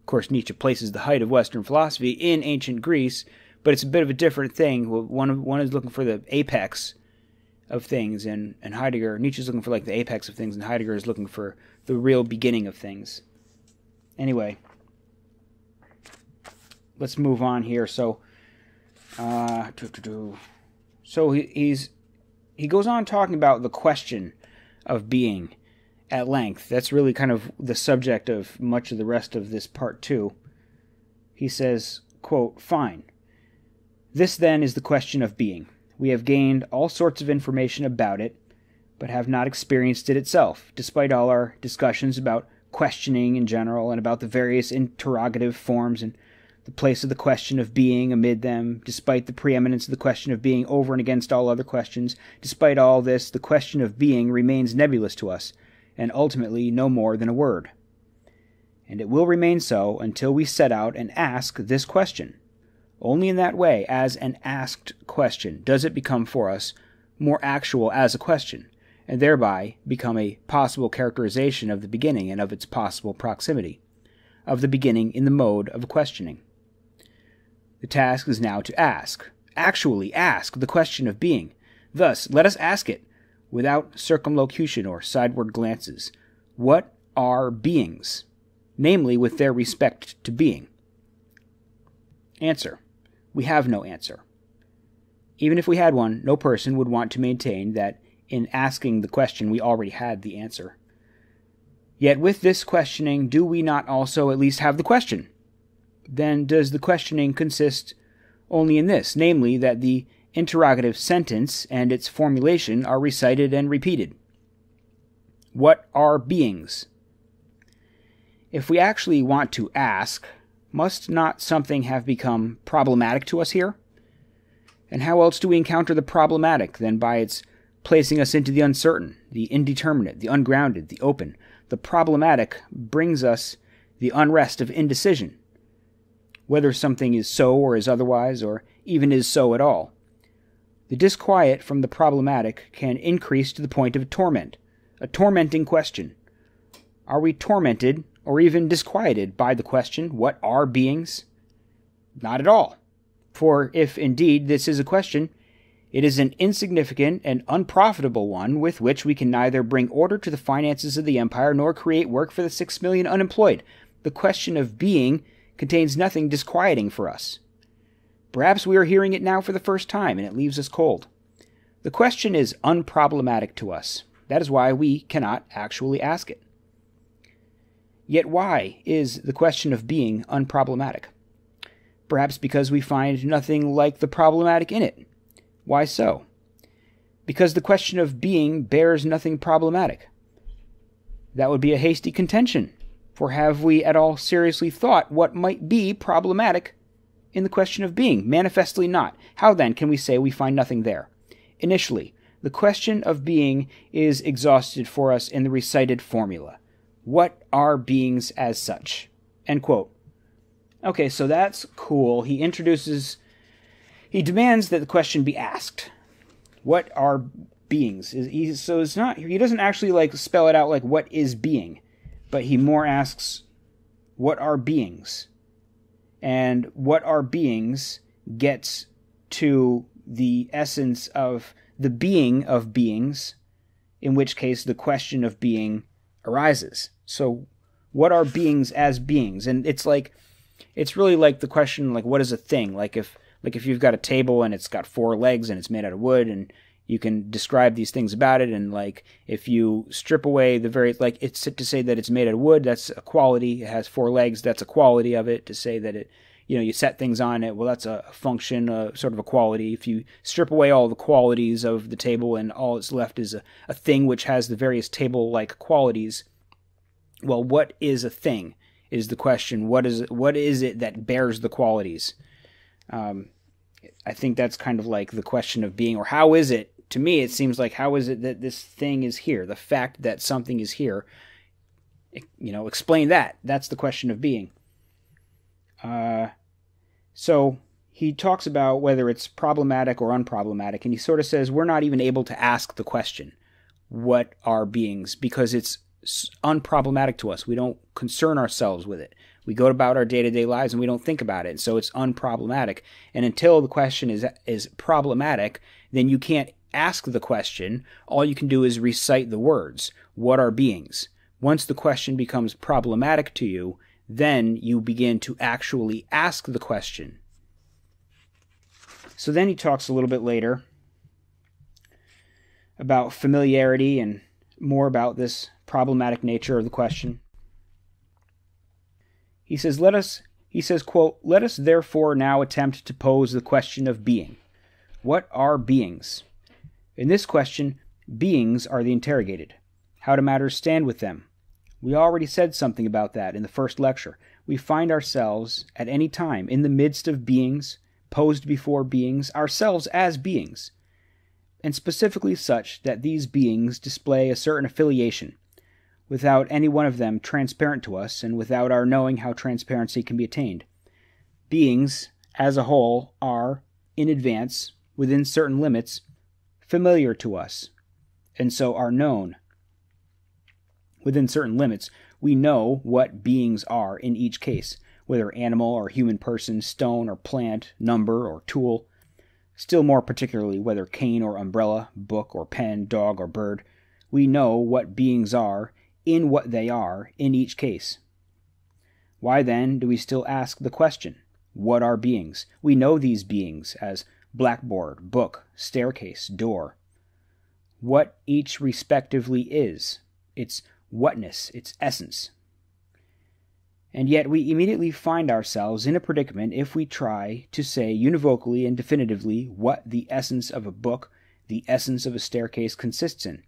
Of course, Nietzsche places the height of Western philosophy in ancient Greece, but it's a bit of a different thing. One one is looking for the apex of things, and and Heidegger Nietzsche's looking for like the apex of things, and Heidegger is looking for the real beginning of things. Anyway, let's move on here. So, uh, so he, he's he goes on talking about the question of being at length. That's really kind of the subject of much of the rest of this part two. He says, quote, Fine. This then is the question of being. We have gained all sorts of information about it, but have not experienced it itself, despite all our discussions about questioning in general and about the various interrogative forms and the place of the question of being amid them, despite the preeminence of the question of being over and against all other questions, despite all this, the question of being remains nebulous to us, and ultimately no more than a word. And it will remain so until we set out and ask this question. Only in that way, as an asked question, does it become for us more actual as a question, and thereby become a possible characterization of the beginning and of its possible proximity, of the beginning in the mode of questioning. The task is now to ask, actually ask, the question of being. Thus, let us ask it, without circumlocution or sideward glances. What are beings? Namely, with their respect to being. Answer. We have no answer. Even if we had one, no person would want to maintain that in asking the question we already had the answer. Yet with this questioning, do we not also at least have the question? Then does the questioning consist only in this, namely, that the interrogative sentence and its formulation are recited and repeated? What are beings? If we actually want to ask, must not something have become problematic to us here? And how else do we encounter the problematic than by its placing us into the uncertain, the indeterminate, the ungrounded, the open? The problematic brings us the unrest of indecision, whether something is so or is otherwise, or even is so at all. The disquiet from the problematic can increase to the point of torment, a tormenting question. Are we tormented or even disquieted by the question, What are beings? Not at all. For if indeed this is a question, it is an insignificant and unprofitable one with which we can neither bring order to the finances of the empire nor create work for the six million unemployed. The question of being contains nothing disquieting for us. Perhaps we are hearing it now for the first time and it leaves us cold. The question is unproblematic to us. That is why we cannot actually ask it. Yet, why is the question of being unproblematic? Perhaps because we find nothing like the problematic in it. Why so? Because the question of being bears nothing problematic. That would be a hasty contention, for have we at all seriously thought what might be problematic in the question of being? Manifestly not. How then can we say we find nothing there? Initially, the question of being is exhausted for us in the recited formula. What are beings as such? End quote. Okay, so that's cool. He introduces, he demands that the question be asked. What are beings? He, so it's not, he doesn't actually like spell it out like what is being, but he more asks, what are beings? And what are beings gets to the essence of the being of beings, in which case the question of being arises. So, what are beings as beings? And it's like, it's really like the question like what is a thing like if like if you've got a table and it's got four legs and it's made out of wood and you can describe these things about it and like if you strip away the very like it's to say that it's made out of wood that's a quality it has four legs that's a quality of it to say that it you know you set things on it well that's a function uh, sort of a quality if you strip away all the qualities of the table and all that's left is a, a thing which has the various table like qualities well what is a thing is the question. What is it, what is it that bears the qualities? Um, I think that's kind of like the question of being, or how is it? To me, it seems like how is it that this thing is here? The fact that something is here, you know, explain that. That's the question of being. Uh, so he talks about whether it's problematic or unproblematic, and he sort of says we're not even able to ask the question, "What are beings?" because it's unproblematic to us. We don't concern ourselves with it. We go about our day to day lives and we don't think about it. So it's unproblematic. And until the question is is problematic, then you can't ask the question. All you can do is recite the words. What are beings? Once the question becomes problematic to you, then you begin to actually ask the question. So then he talks a little bit later about familiarity and more about this problematic nature of the question. He says, let us he says, quote, Let us therefore now attempt to pose the question of being. What are beings? In this question, beings are the interrogated. How do matters stand with them? We already said something about that in the first lecture. We find ourselves at any time in the midst of beings, posed before beings, ourselves as beings, and specifically such that these beings display a certain affiliation, without any one of them transparent to us and without our knowing how transparency can be attained. Beings, as a whole, are, in advance, within certain limits, familiar to us, and so are known. Within certain limits, we know what beings are in each case, whether animal or human person, stone or plant, number or tool, still more particularly whether cane or umbrella, book or pen, dog or bird. We know what beings are in what they are in each case. Why then do we still ask the question, What are beings? We know these beings as blackboard, book, staircase, door, what each respectively is, its whatness, its essence. And yet we immediately find ourselves in a predicament if we try to say univocally and definitively what the essence of a book, the essence of a staircase consists in,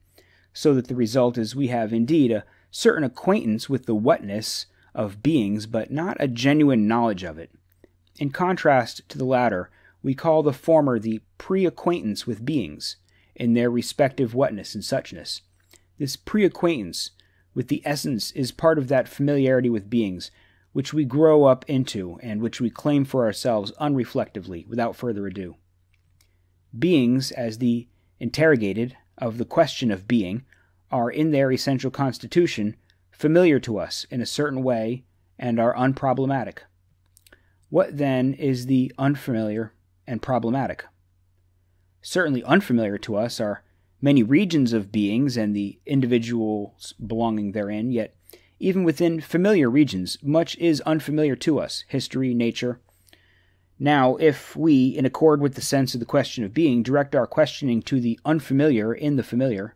so that the result is we have indeed a certain acquaintance with the whatness of beings, but not a genuine knowledge of it. In contrast to the latter, we call the former the pre acquaintance with beings, in their respective whatness and suchness. This pre acquaintance with the essence is part of that familiarity with beings which we grow up into and which we claim for ourselves unreflectively without further ado. Beings, as the interrogated of the question of being, are in their essential constitution familiar to us in a certain way and are unproblematic. What then is the unfamiliar and problematic? Certainly unfamiliar to us are many regions of beings and the individuals belonging therein, yet even within familiar regions, much is unfamiliar to us history, nature. Now, if we, in accord with the sense of the question of being, direct our questioning to the unfamiliar in the familiar,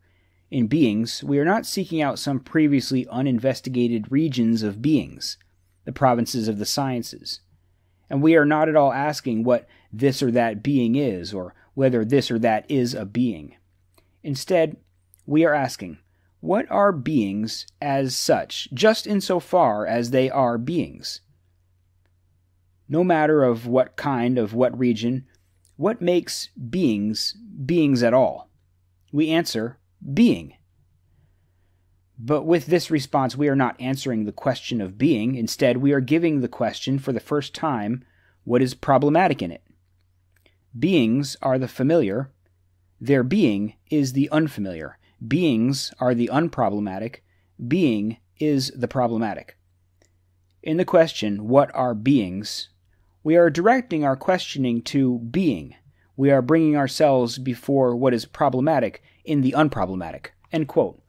in beings, we are not seeking out some previously uninvestigated regions of beings, the provinces of the sciences. And we are not at all asking what this or that being is, or whether this or that is a being. Instead, we are asking, what are beings as such, just insofar as they are beings? No matter of what kind, of what region, what makes beings beings at all? We answer, being. But with this response, we are not answering the question of being. Instead, we are giving the question for the first time what is problematic in it. Beings are the familiar, their being is the unfamiliar. Beings are the unproblematic, being is the problematic. In the question, What are beings? we are directing our questioning to being. We are bringing ourselves before what is problematic in the unproblematic. End quote.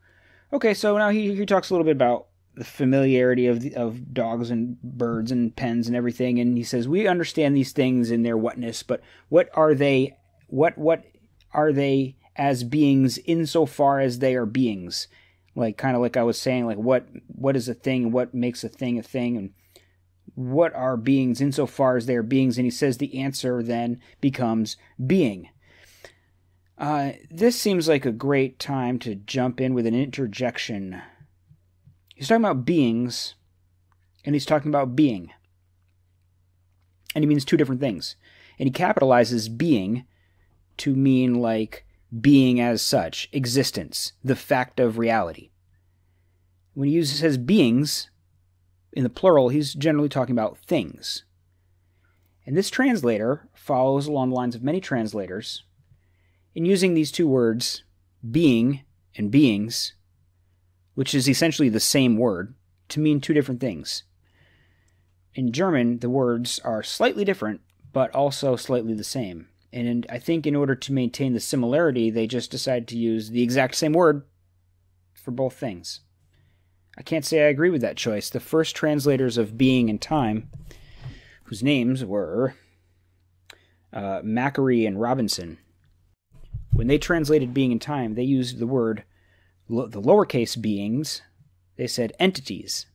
Okay, so now he, he talks a little bit about the familiarity of the, of dogs and birds and pens and everything, and he says we understand these things in their whatness, but what are they? What what are they as beings insofar as they are beings? Like kind of like I was saying, like what what is a thing? What makes a thing a thing? And what are beings insofar as they are beings? And he says the answer then becomes being. Uh, this seems like a great time to jump in with an interjection. He's talking about beings, and he's talking about being. And he means two different things. And he capitalizes being to mean like being as such, existence, the fact of reality. When he uses says beings in the plural, he's generally talking about things. And this translator follows along the lines of many translators in using these two words, being and beings, which is essentially the same word, to mean two different things. In German, the words are slightly different, but also slightly the same. And I think in order to maintain the similarity, they just decided to use the exact same word for both things. I can't say I agree with that choice. The first translators of being and time, whose names were uh, Macquarrie and Robinson, when they translated being and time, they used the word, the lowercase beings, they said entities.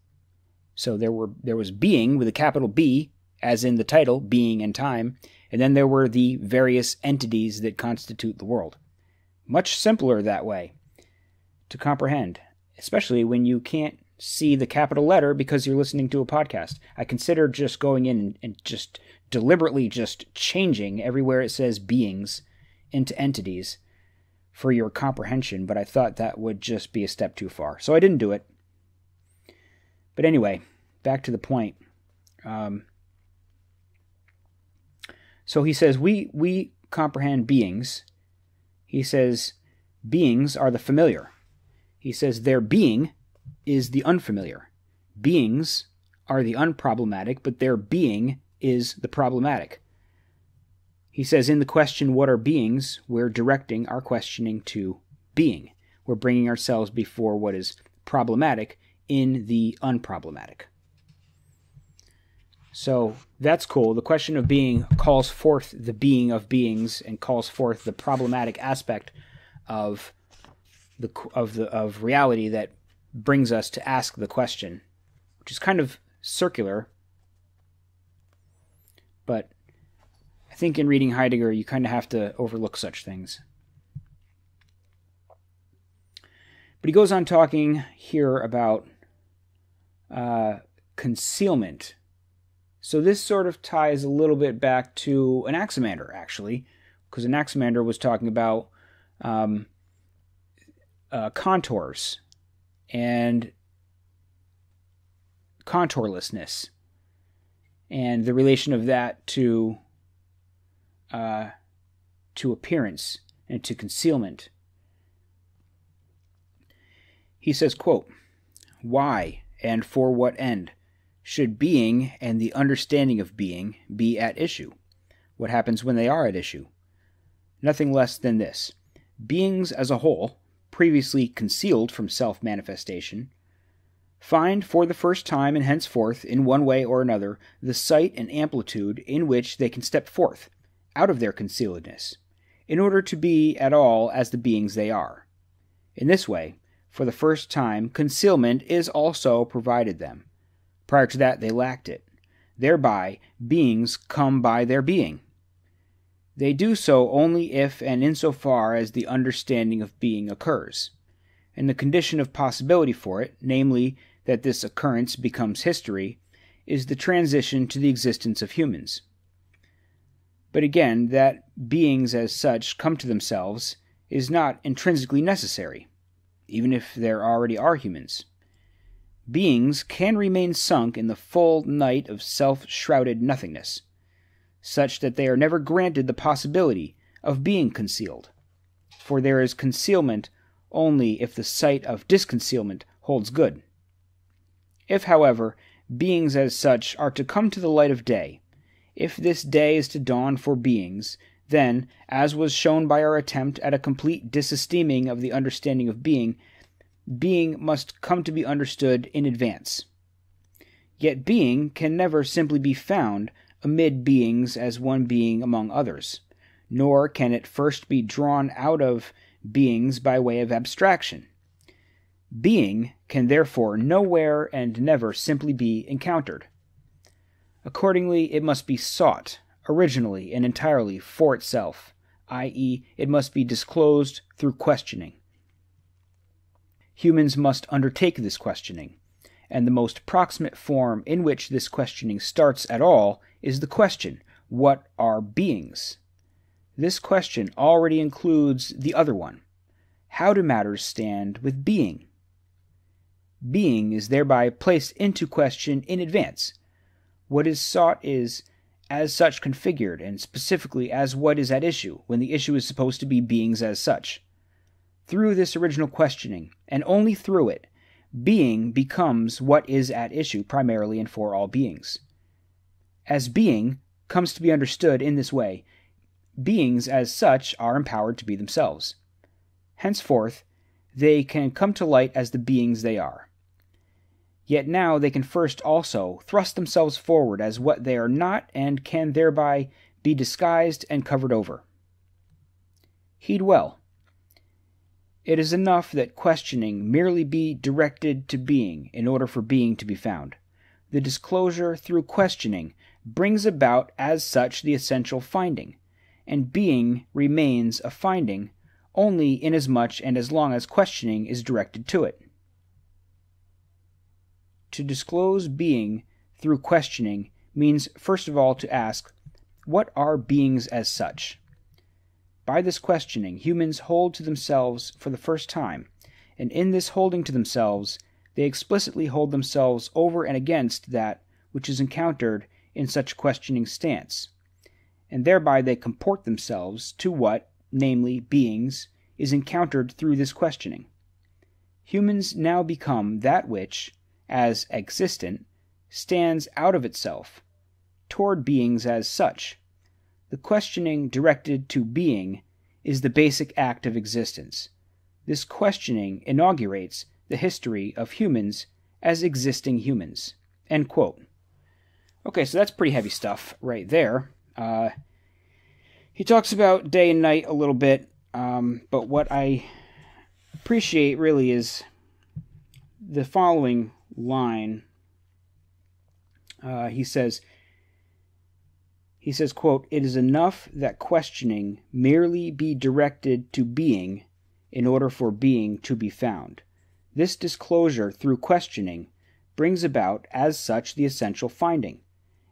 So there were there was being with a capital B, as in the title, being and time, and then there were the various entities that constitute the world. Much simpler that way to comprehend, especially when you can't see the capital letter because you're listening to a podcast. I consider just going in and just deliberately just changing everywhere it says beings into entities for your comprehension, but I thought that would just be a step too far. So I didn't do it. But anyway, back to the point. Um, so he says, we, we comprehend beings. He says, beings are the familiar. He says, their being is the unfamiliar. Beings are the unproblematic, but their being is the problematic. He says, in the question, what are beings? We're directing our questioning to being. We're bringing ourselves before what is problematic in the unproblematic. So that's cool. The question of being calls forth the being of beings and calls forth the problematic aspect of the of the of reality that brings us to ask the question, which is kind of circular. But think in reading Heidegger, you kind of have to overlook such things. But he goes on talking here about uh, concealment. So this sort of ties a little bit back to Anaximander, actually, because Anaximander was talking about um, uh, contours and contourlessness and the relation of that to uh, to appearance and to concealment. He says, quote, Why and for what end should being and the understanding of being be at issue? What happens when they are at issue? Nothing less than this beings as a whole, previously concealed from self manifestation, find for the first time and henceforth, in one way or another, the sight and amplitude in which they can step forth, out of their concealedness, in order to be at all as the beings they are. In this way, for the first time, concealment is also provided them. Prior to that, they lacked it. Thereby, beings come by their being. They do so only if and insofar as the understanding of being occurs. And the condition of possibility for it, namely, that this occurrence becomes history, is the transition to the existence of humans. But again, that beings as such come to themselves is not intrinsically necessary even if there already are humans. Beings can remain sunk in the full night of self shrouded nothingness, such that they are never granted the possibility of being concealed. For there is concealment only if the sight of disconcealment holds good. If, however, beings as such are to come to the light of day, if this day is to dawn for beings, then, as was shown by our attempt at a complete disesteeming of the understanding of being, being must come to be understood in advance. Yet being can never simply be found amid beings as one being among others, nor can it first be drawn out of beings by way of abstraction. Being can therefore nowhere and never simply be encountered. Accordingly, it must be sought, originally and entirely for itself, i.e., it must be disclosed through questioning. Humans must undertake this questioning, and the most proximate form in which this questioning starts at all is the question What are beings? This question already includes the other one How do matters stand with being? Being is thereby placed into question in advance. What is sought is as such configured, and specifically as what is at issue, when the issue is supposed to be beings as such. Through this original questioning, and only through it, being becomes what is at issue primarily and for all beings. As being comes to be understood in this way, beings as such are empowered to be themselves. Henceforth, they can come to light as the beings they are. Yet now they can first also thrust themselves forward as what they are not and can thereby be disguised and covered over. Heed well. It is enough that questioning merely be directed to being in order for being to be found. The disclosure through questioning brings about as such the essential finding, and being remains a finding only inasmuch as and as long as questioning is directed to it. To disclose being through questioning means first of all to ask, What are beings as such? By this questioning, humans hold to themselves for the first time, and in this holding to themselves, they explicitly hold themselves over and against that which is encountered in such questioning stance, and thereby they comport themselves to what, namely, beings, is encountered through this questioning. Humans now become that which, as existent, stands out of itself, toward beings as such. The questioning directed to being is the basic act of existence. This questioning inaugurates the history of humans as existing humans. End quote. Okay, so that's pretty heavy stuff right there. Uh, he talks about day and night a little bit, um, but what I appreciate really is the following line. Uh, he says, he says, quote, It is enough that questioning merely be directed to being in order for being to be found. This disclosure through questioning brings about as such the essential finding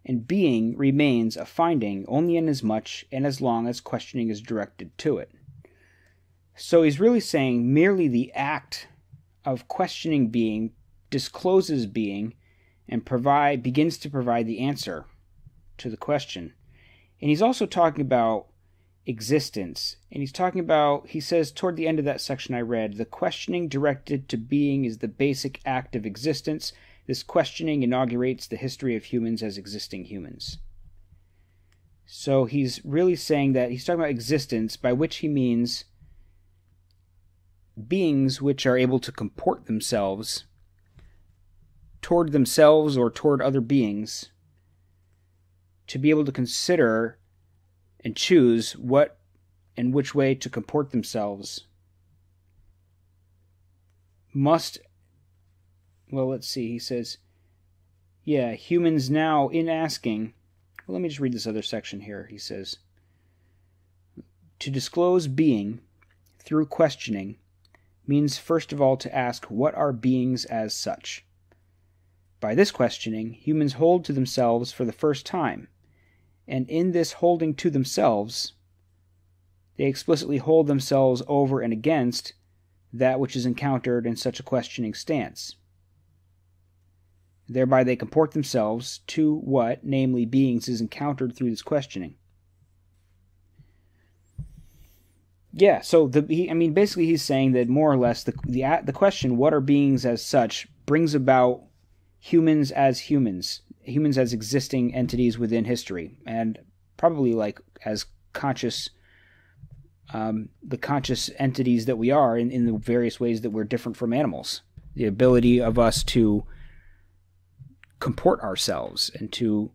and being remains a finding only inasmuch and as long as questioning is directed to it. So he's really saying merely the act of questioning being discloses being and provide begins to provide the answer to the question. And he's also talking about existence. And he's talking about, he says toward the end of that section I read, the questioning directed to being is the basic act of existence this questioning inaugurates the history of humans as existing humans. So he's really saying that he's talking about existence, by which he means beings which are able to comport themselves toward themselves or toward other beings, to be able to consider and choose what and which way to comport themselves, must well, let's see. He says, yeah, humans now in asking. Well, let me just read this other section here. He says, to disclose being through questioning means first of all to ask what are beings as such. By this questioning, humans hold to themselves for the first time, and in this holding to themselves, they explicitly hold themselves over and against that which is encountered in such a questioning stance. Thereby they comport themselves to what, namely beings, is encountered through this questioning. Yeah, so the he, I mean basically he's saying that more or less the the the question what are beings as such brings about humans as humans, humans as existing entities within history and probably like as conscious um, the conscious entities that we are in, in the various ways that we're different from animals. The ability of us to comport ourselves and to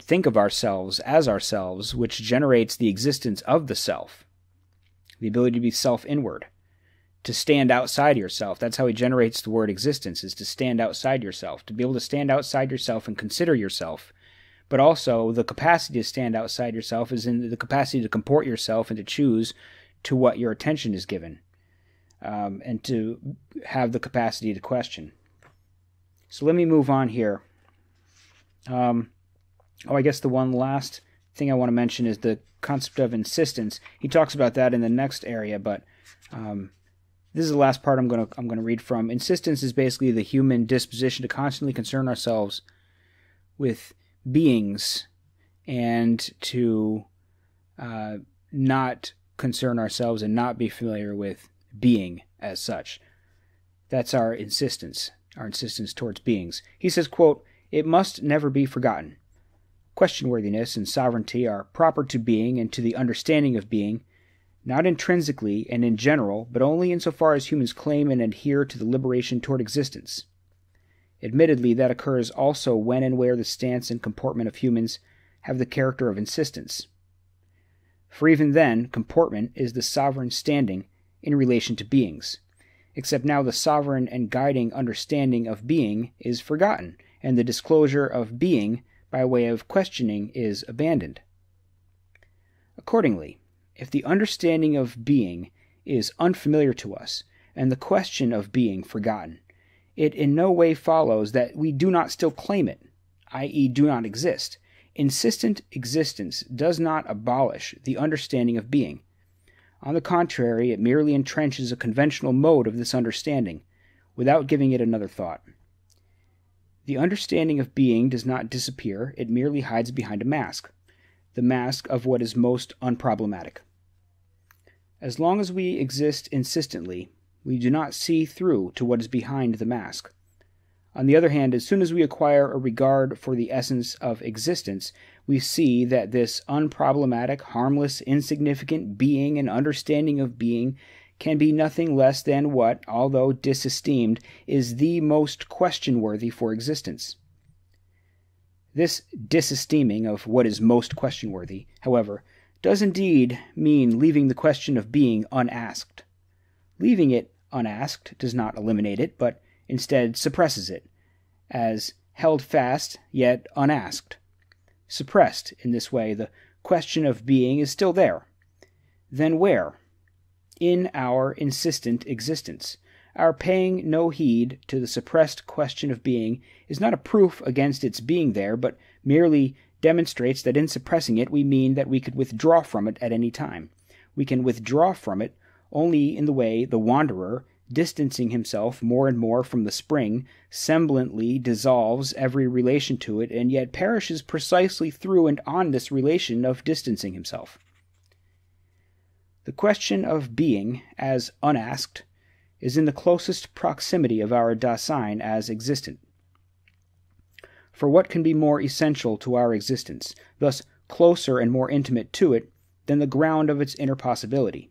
think of ourselves as ourselves, which generates the existence of the self, the ability to be self inward, to stand outside yourself. That's how he generates the word existence, is to stand outside yourself, to be able to stand outside yourself and consider yourself. But also, the capacity to stand outside yourself is in the capacity to comport yourself and to choose to what your attention is given, um, and to have the capacity to question. So let me move on here. Um, oh, I guess the one last thing I want to mention is the concept of insistence. He talks about that in the next area, but um, this is the last part I'm going to I'm going to read from. Insistence is basically the human disposition to constantly concern ourselves with beings and to uh, not concern ourselves and not be familiar with being as such. That's our insistence our insistence towards beings. He says, quote, It must never be forgotten. Questionworthiness and sovereignty are proper to being and to the understanding of being, not intrinsically and in general, but only insofar as humans claim and adhere to the liberation toward existence. Admittedly, that occurs also when and where the stance and comportment of humans have the character of insistence. For even then, comportment is the sovereign standing in relation to beings except now the sovereign and guiding understanding of being is forgotten, and the disclosure of being by way of questioning is abandoned. Accordingly, if the understanding of being is unfamiliar to us, and the question of being forgotten, it in no way follows that we do not still claim it, i.e., do not exist. Insistent existence does not abolish the understanding of being, on the contrary, it merely entrenches a conventional mode of this understanding, without giving it another thought. The understanding of being does not disappear, it merely hides behind a mask, the mask of what is most unproblematic. As long as we exist insistently, we do not see through to what is behind the mask. On the other hand, as soon as we acquire a regard for the essence of existence, we see that this unproblematic, harmless, insignificant being and understanding of being can be nothing less than what, although disesteemed, is the most question worthy for existence. This disesteeming of what is most question worthy, however, does indeed mean leaving the question of being unasked. Leaving it unasked does not eliminate it, but instead suppresses it, as held fast yet unasked. Suppressed in this way, the question of being is still there. Then where? In our insistent existence. Our paying no heed to the suppressed question of being is not a proof against its being there, but merely demonstrates that in suppressing it we mean that we could withdraw from it at any time. We can withdraw from it only in the way the wanderer, distancing himself more and more from the spring, semblantly dissolves every relation to it and yet perishes precisely through and on this relation of distancing himself. The question of being, as unasked, is in the closest proximity of our Dasein as existent. For what can be more essential to our existence, thus closer and more intimate to it, than the ground of its inner possibility?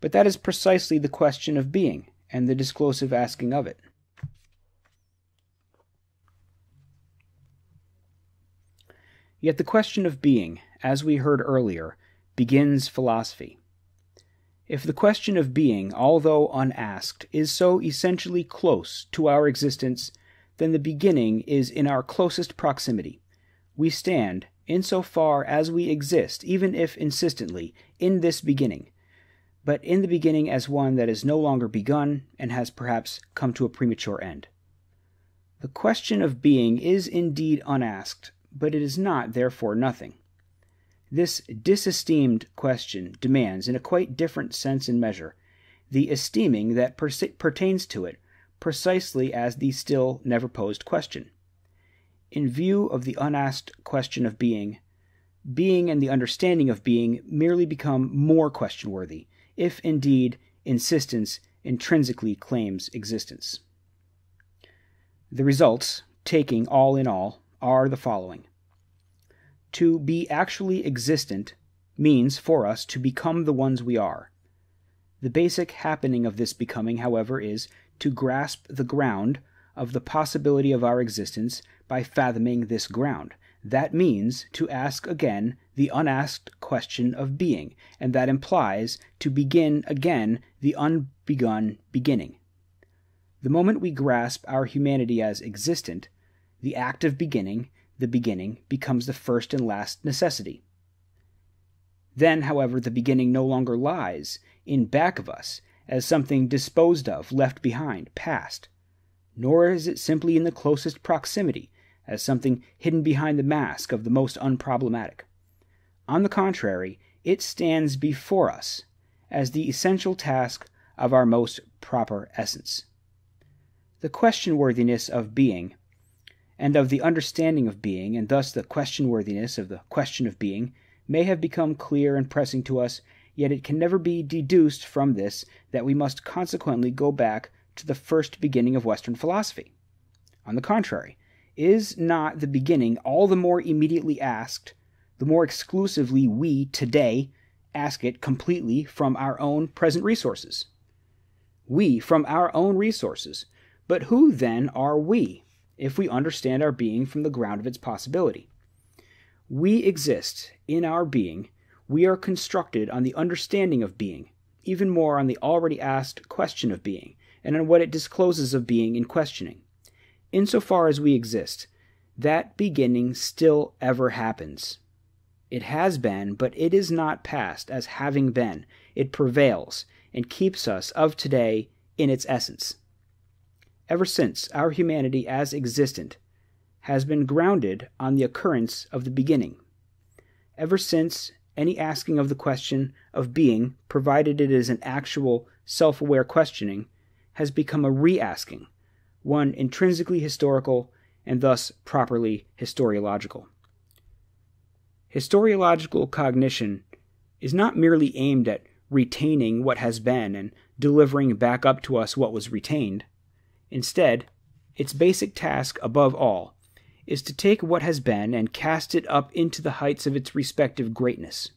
But that is precisely the question of being, and the disclosive asking of it. Yet the question of being, as we heard earlier, begins philosophy. If the question of being, although unasked, is so essentially close to our existence, then the beginning is in our closest proximity. We stand, in so far as we exist, even if insistently, in this beginning, but in the beginning as one that is no longer begun and has perhaps come to a premature end. The question of being is indeed unasked, but it is not therefore nothing. This disesteemed question demands, in a quite different sense and measure, the esteeming that per- pertains to it precisely as the still never posed question. In view of the unasked question of being, being and the understanding of being merely become more question worthy, if indeed insistence intrinsically claims existence. The results, taking all in all, are the following. To be actually existent means for us to become the ones we are. The basic happening of this becoming, however, is to grasp the ground of the possibility of our existence by fathoming this ground. That means to ask again the unasked question of being, and that implies to begin again the unbegun beginning. The moment we grasp our humanity as existent, the act of beginning, the beginning becomes the first and last necessity. Then, however, the beginning no longer lies in back of us as something disposed of, left behind, past, nor is it simply in the closest proximity as something hidden behind the mask of the most unproblematic. On the contrary, it stands before us as the essential task of our most proper essence. The question worthiness of being and of the understanding of being, and thus the question worthiness of the question of being, may have become clear and pressing to us, yet it can never be deduced from this that we must consequently go back to the first beginning of Western philosophy. On the contrary, is not the beginning all the more immediately asked, the more exclusively we today ask it completely from our own present resources? We from our own resources. But who then are we? If we understand our being from the ground of its possibility. We exist in our being, we are constructed on the understanding of being, even more on the already asked question of being, and on what it discloses of being in questioning. Insofar as we exist, that beginning still ever happens. It has been, but it is not past as having been. It prevails and keeps us of today in its essence ever since our humanity as existent has been grounded on the occurrence of the beginning. Ever since any asking of the question of being, provided it is an actual, self aware questioning, has become a re asking, one intrinsically historical and thus properly historiological. Historiological cognition is not merely aimed at retaining what has been and delivering back up to us what was retained. Instead, its basic task above all is to take what has been and cast it up into the heights of its respective greatness.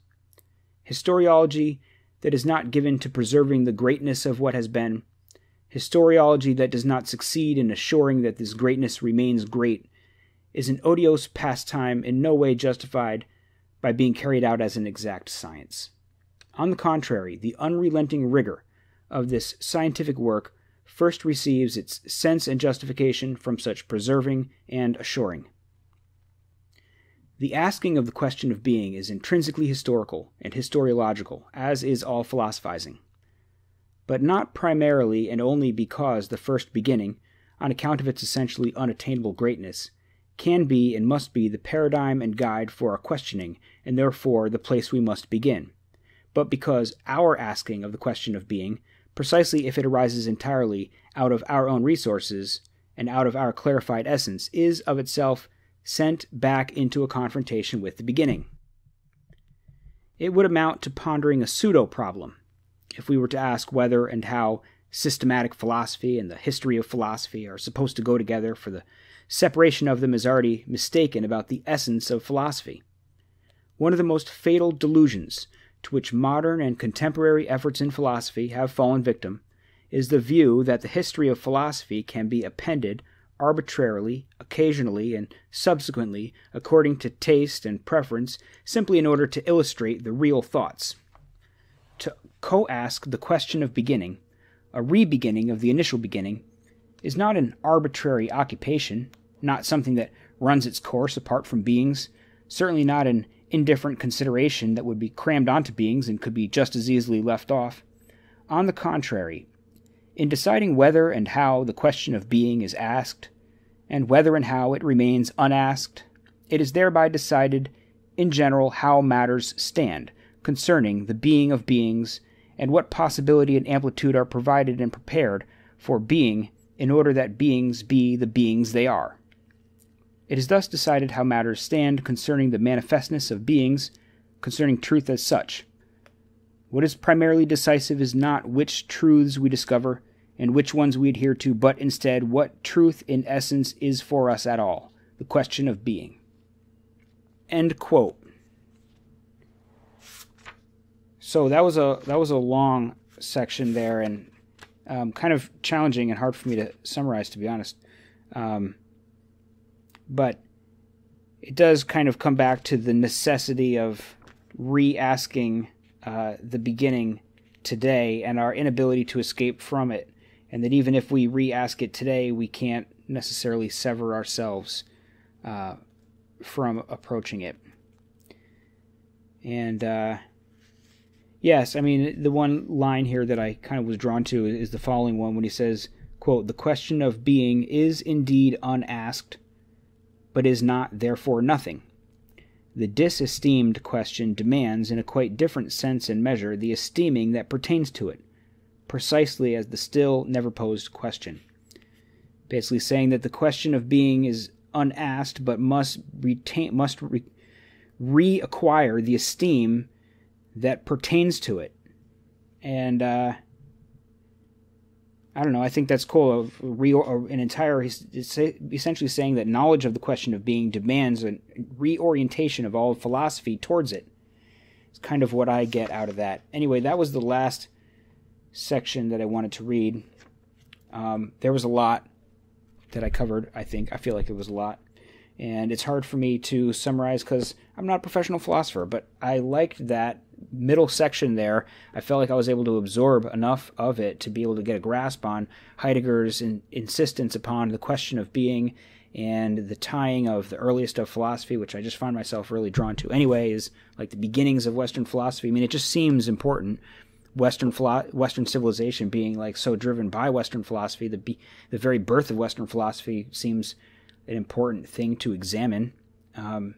Historiology that is not given to preserving the greatness of what has been, historiology that does not succeed in assuring that this greatness remains great, is an odious pastime in no way justified by being carried out as an exact science. On the contrary, the unrelenting rigor of this scientific work first receives its sense and justification from such preserving and assuring. The asking of the question of being is intrinsically historical and historiological, as is all philosophizing. But not primarily and only because the first beginning, on account of its essentially unattainable greatness, can be and must be the paradigm and guide for our questioning, and therefore the place we must begin, but because our asking of the question of being, precisely if it arises entirely out of our own resources and out of our clarified essence, is of itself sent back into a confrontation with the beginning. It would amount to pondering a pseudo problem if we were to ask whether and how systematic philosophy and the history of philosophy are supposed to go together, for the separation of them is already mistaken about the essence of philosophy. One of the most fatal delusions to which modern and contemporary efforts in philosophy have fallen victim is the view that the history of philosophy can be appended arbitrarily, occasionally, and subsequently, according to taste and preference, simply in order to illustrate the real thoughts. To co ask the question of beginning, a re beginning of the initial beginning, is not an arbitrary occupation, not something that runs its course apart from beings, certainly not an indifferent consideration that would be crammed onto beings and could be just as easily left off. On the contrary, in deciding whether and how the question of being is asked, and whether and how it remains unasked, it is thereby decided, in general, how matters stand concerning the being of beings, and what possibility and amplitude are provided and prepared for being in order that beings be the beings they are. It is thus decided how matters stand concerning the manifestness of beings, concerning truth as such. What is primarily decisive is not which truths we discover, and which ones we adhere to, but instead what truth in essence is for us at all the question of being. End quote. So that was a that was a long section there, and um, kind of challenging and hard for me to summarize, to be honest. Um, but it does kind of come back to the necessity of re-asking uh, the beginning today and our inability to escape from it and that even if we re-ask it today, we can't necessarily sever ourselves uh, from approaching it. And uh, yes, I mean the one line here that I kind of was drawn to is the following one when he says, "quote The question of being is indeed unasked, but is not therefore nothing." The disesteemed question demands, in a quite different sense and measure, the esteeming that pertains to it precisely as the still never posed question. Basically, saying that the question of being is unasked, but must retain must re- reacquire the esteem that pertains to it. And uh, I don't know. I think that's cool. Of re- an entire, essentially saying that knowledge of the question of being demands a reorientation of all philosophy towards it. It's kind of what I get out of that. Anyway, that was the last section that I wanted to read. Um, there was a lot that I covered, I think. I feel like it was a lot. And it's hard for me to summarize because I'm not a professional philosopher, but I liked that middle section there. I felt like I was able to absorb enough of it to be able to get a grasp on Heidegger's in, insistence upon the question of being and the tying of the earliest of philosophy, which I just find myself really drawn to anyway, is like the beginnings of Western philosophy. I mean, it just seems important Western philo- Western civilization being like so driven by Western philosophy, the be- the very birth of Western philosophy seems an important thing to examine. Um,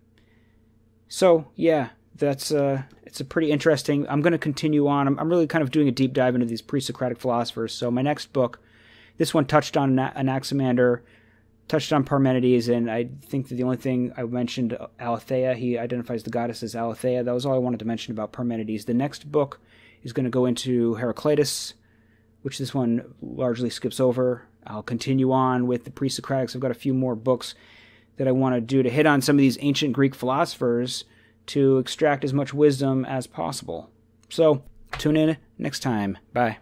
so yeah, that's uh, it's a pretty interesting. I'm going to continue on. I'm, I'm, really kind of doing a deep dive into these pre-Socratic philosophers. So my next book, this one touched on Anaximander, touched on Parmenides, and I think that the only thing I mentioned Aletheia. He identifies the goddess as Aletheia. That was all I wanted to mention about Parmenides. The next book is going to go into Heraclitus, which this one largely skips over. I'll continue on with the pre Socratics. I've got a few more books that I want to do to hit on some of these ancient Greek philosophers to extract as much wisdom as possible. So, tune in next time. Bye.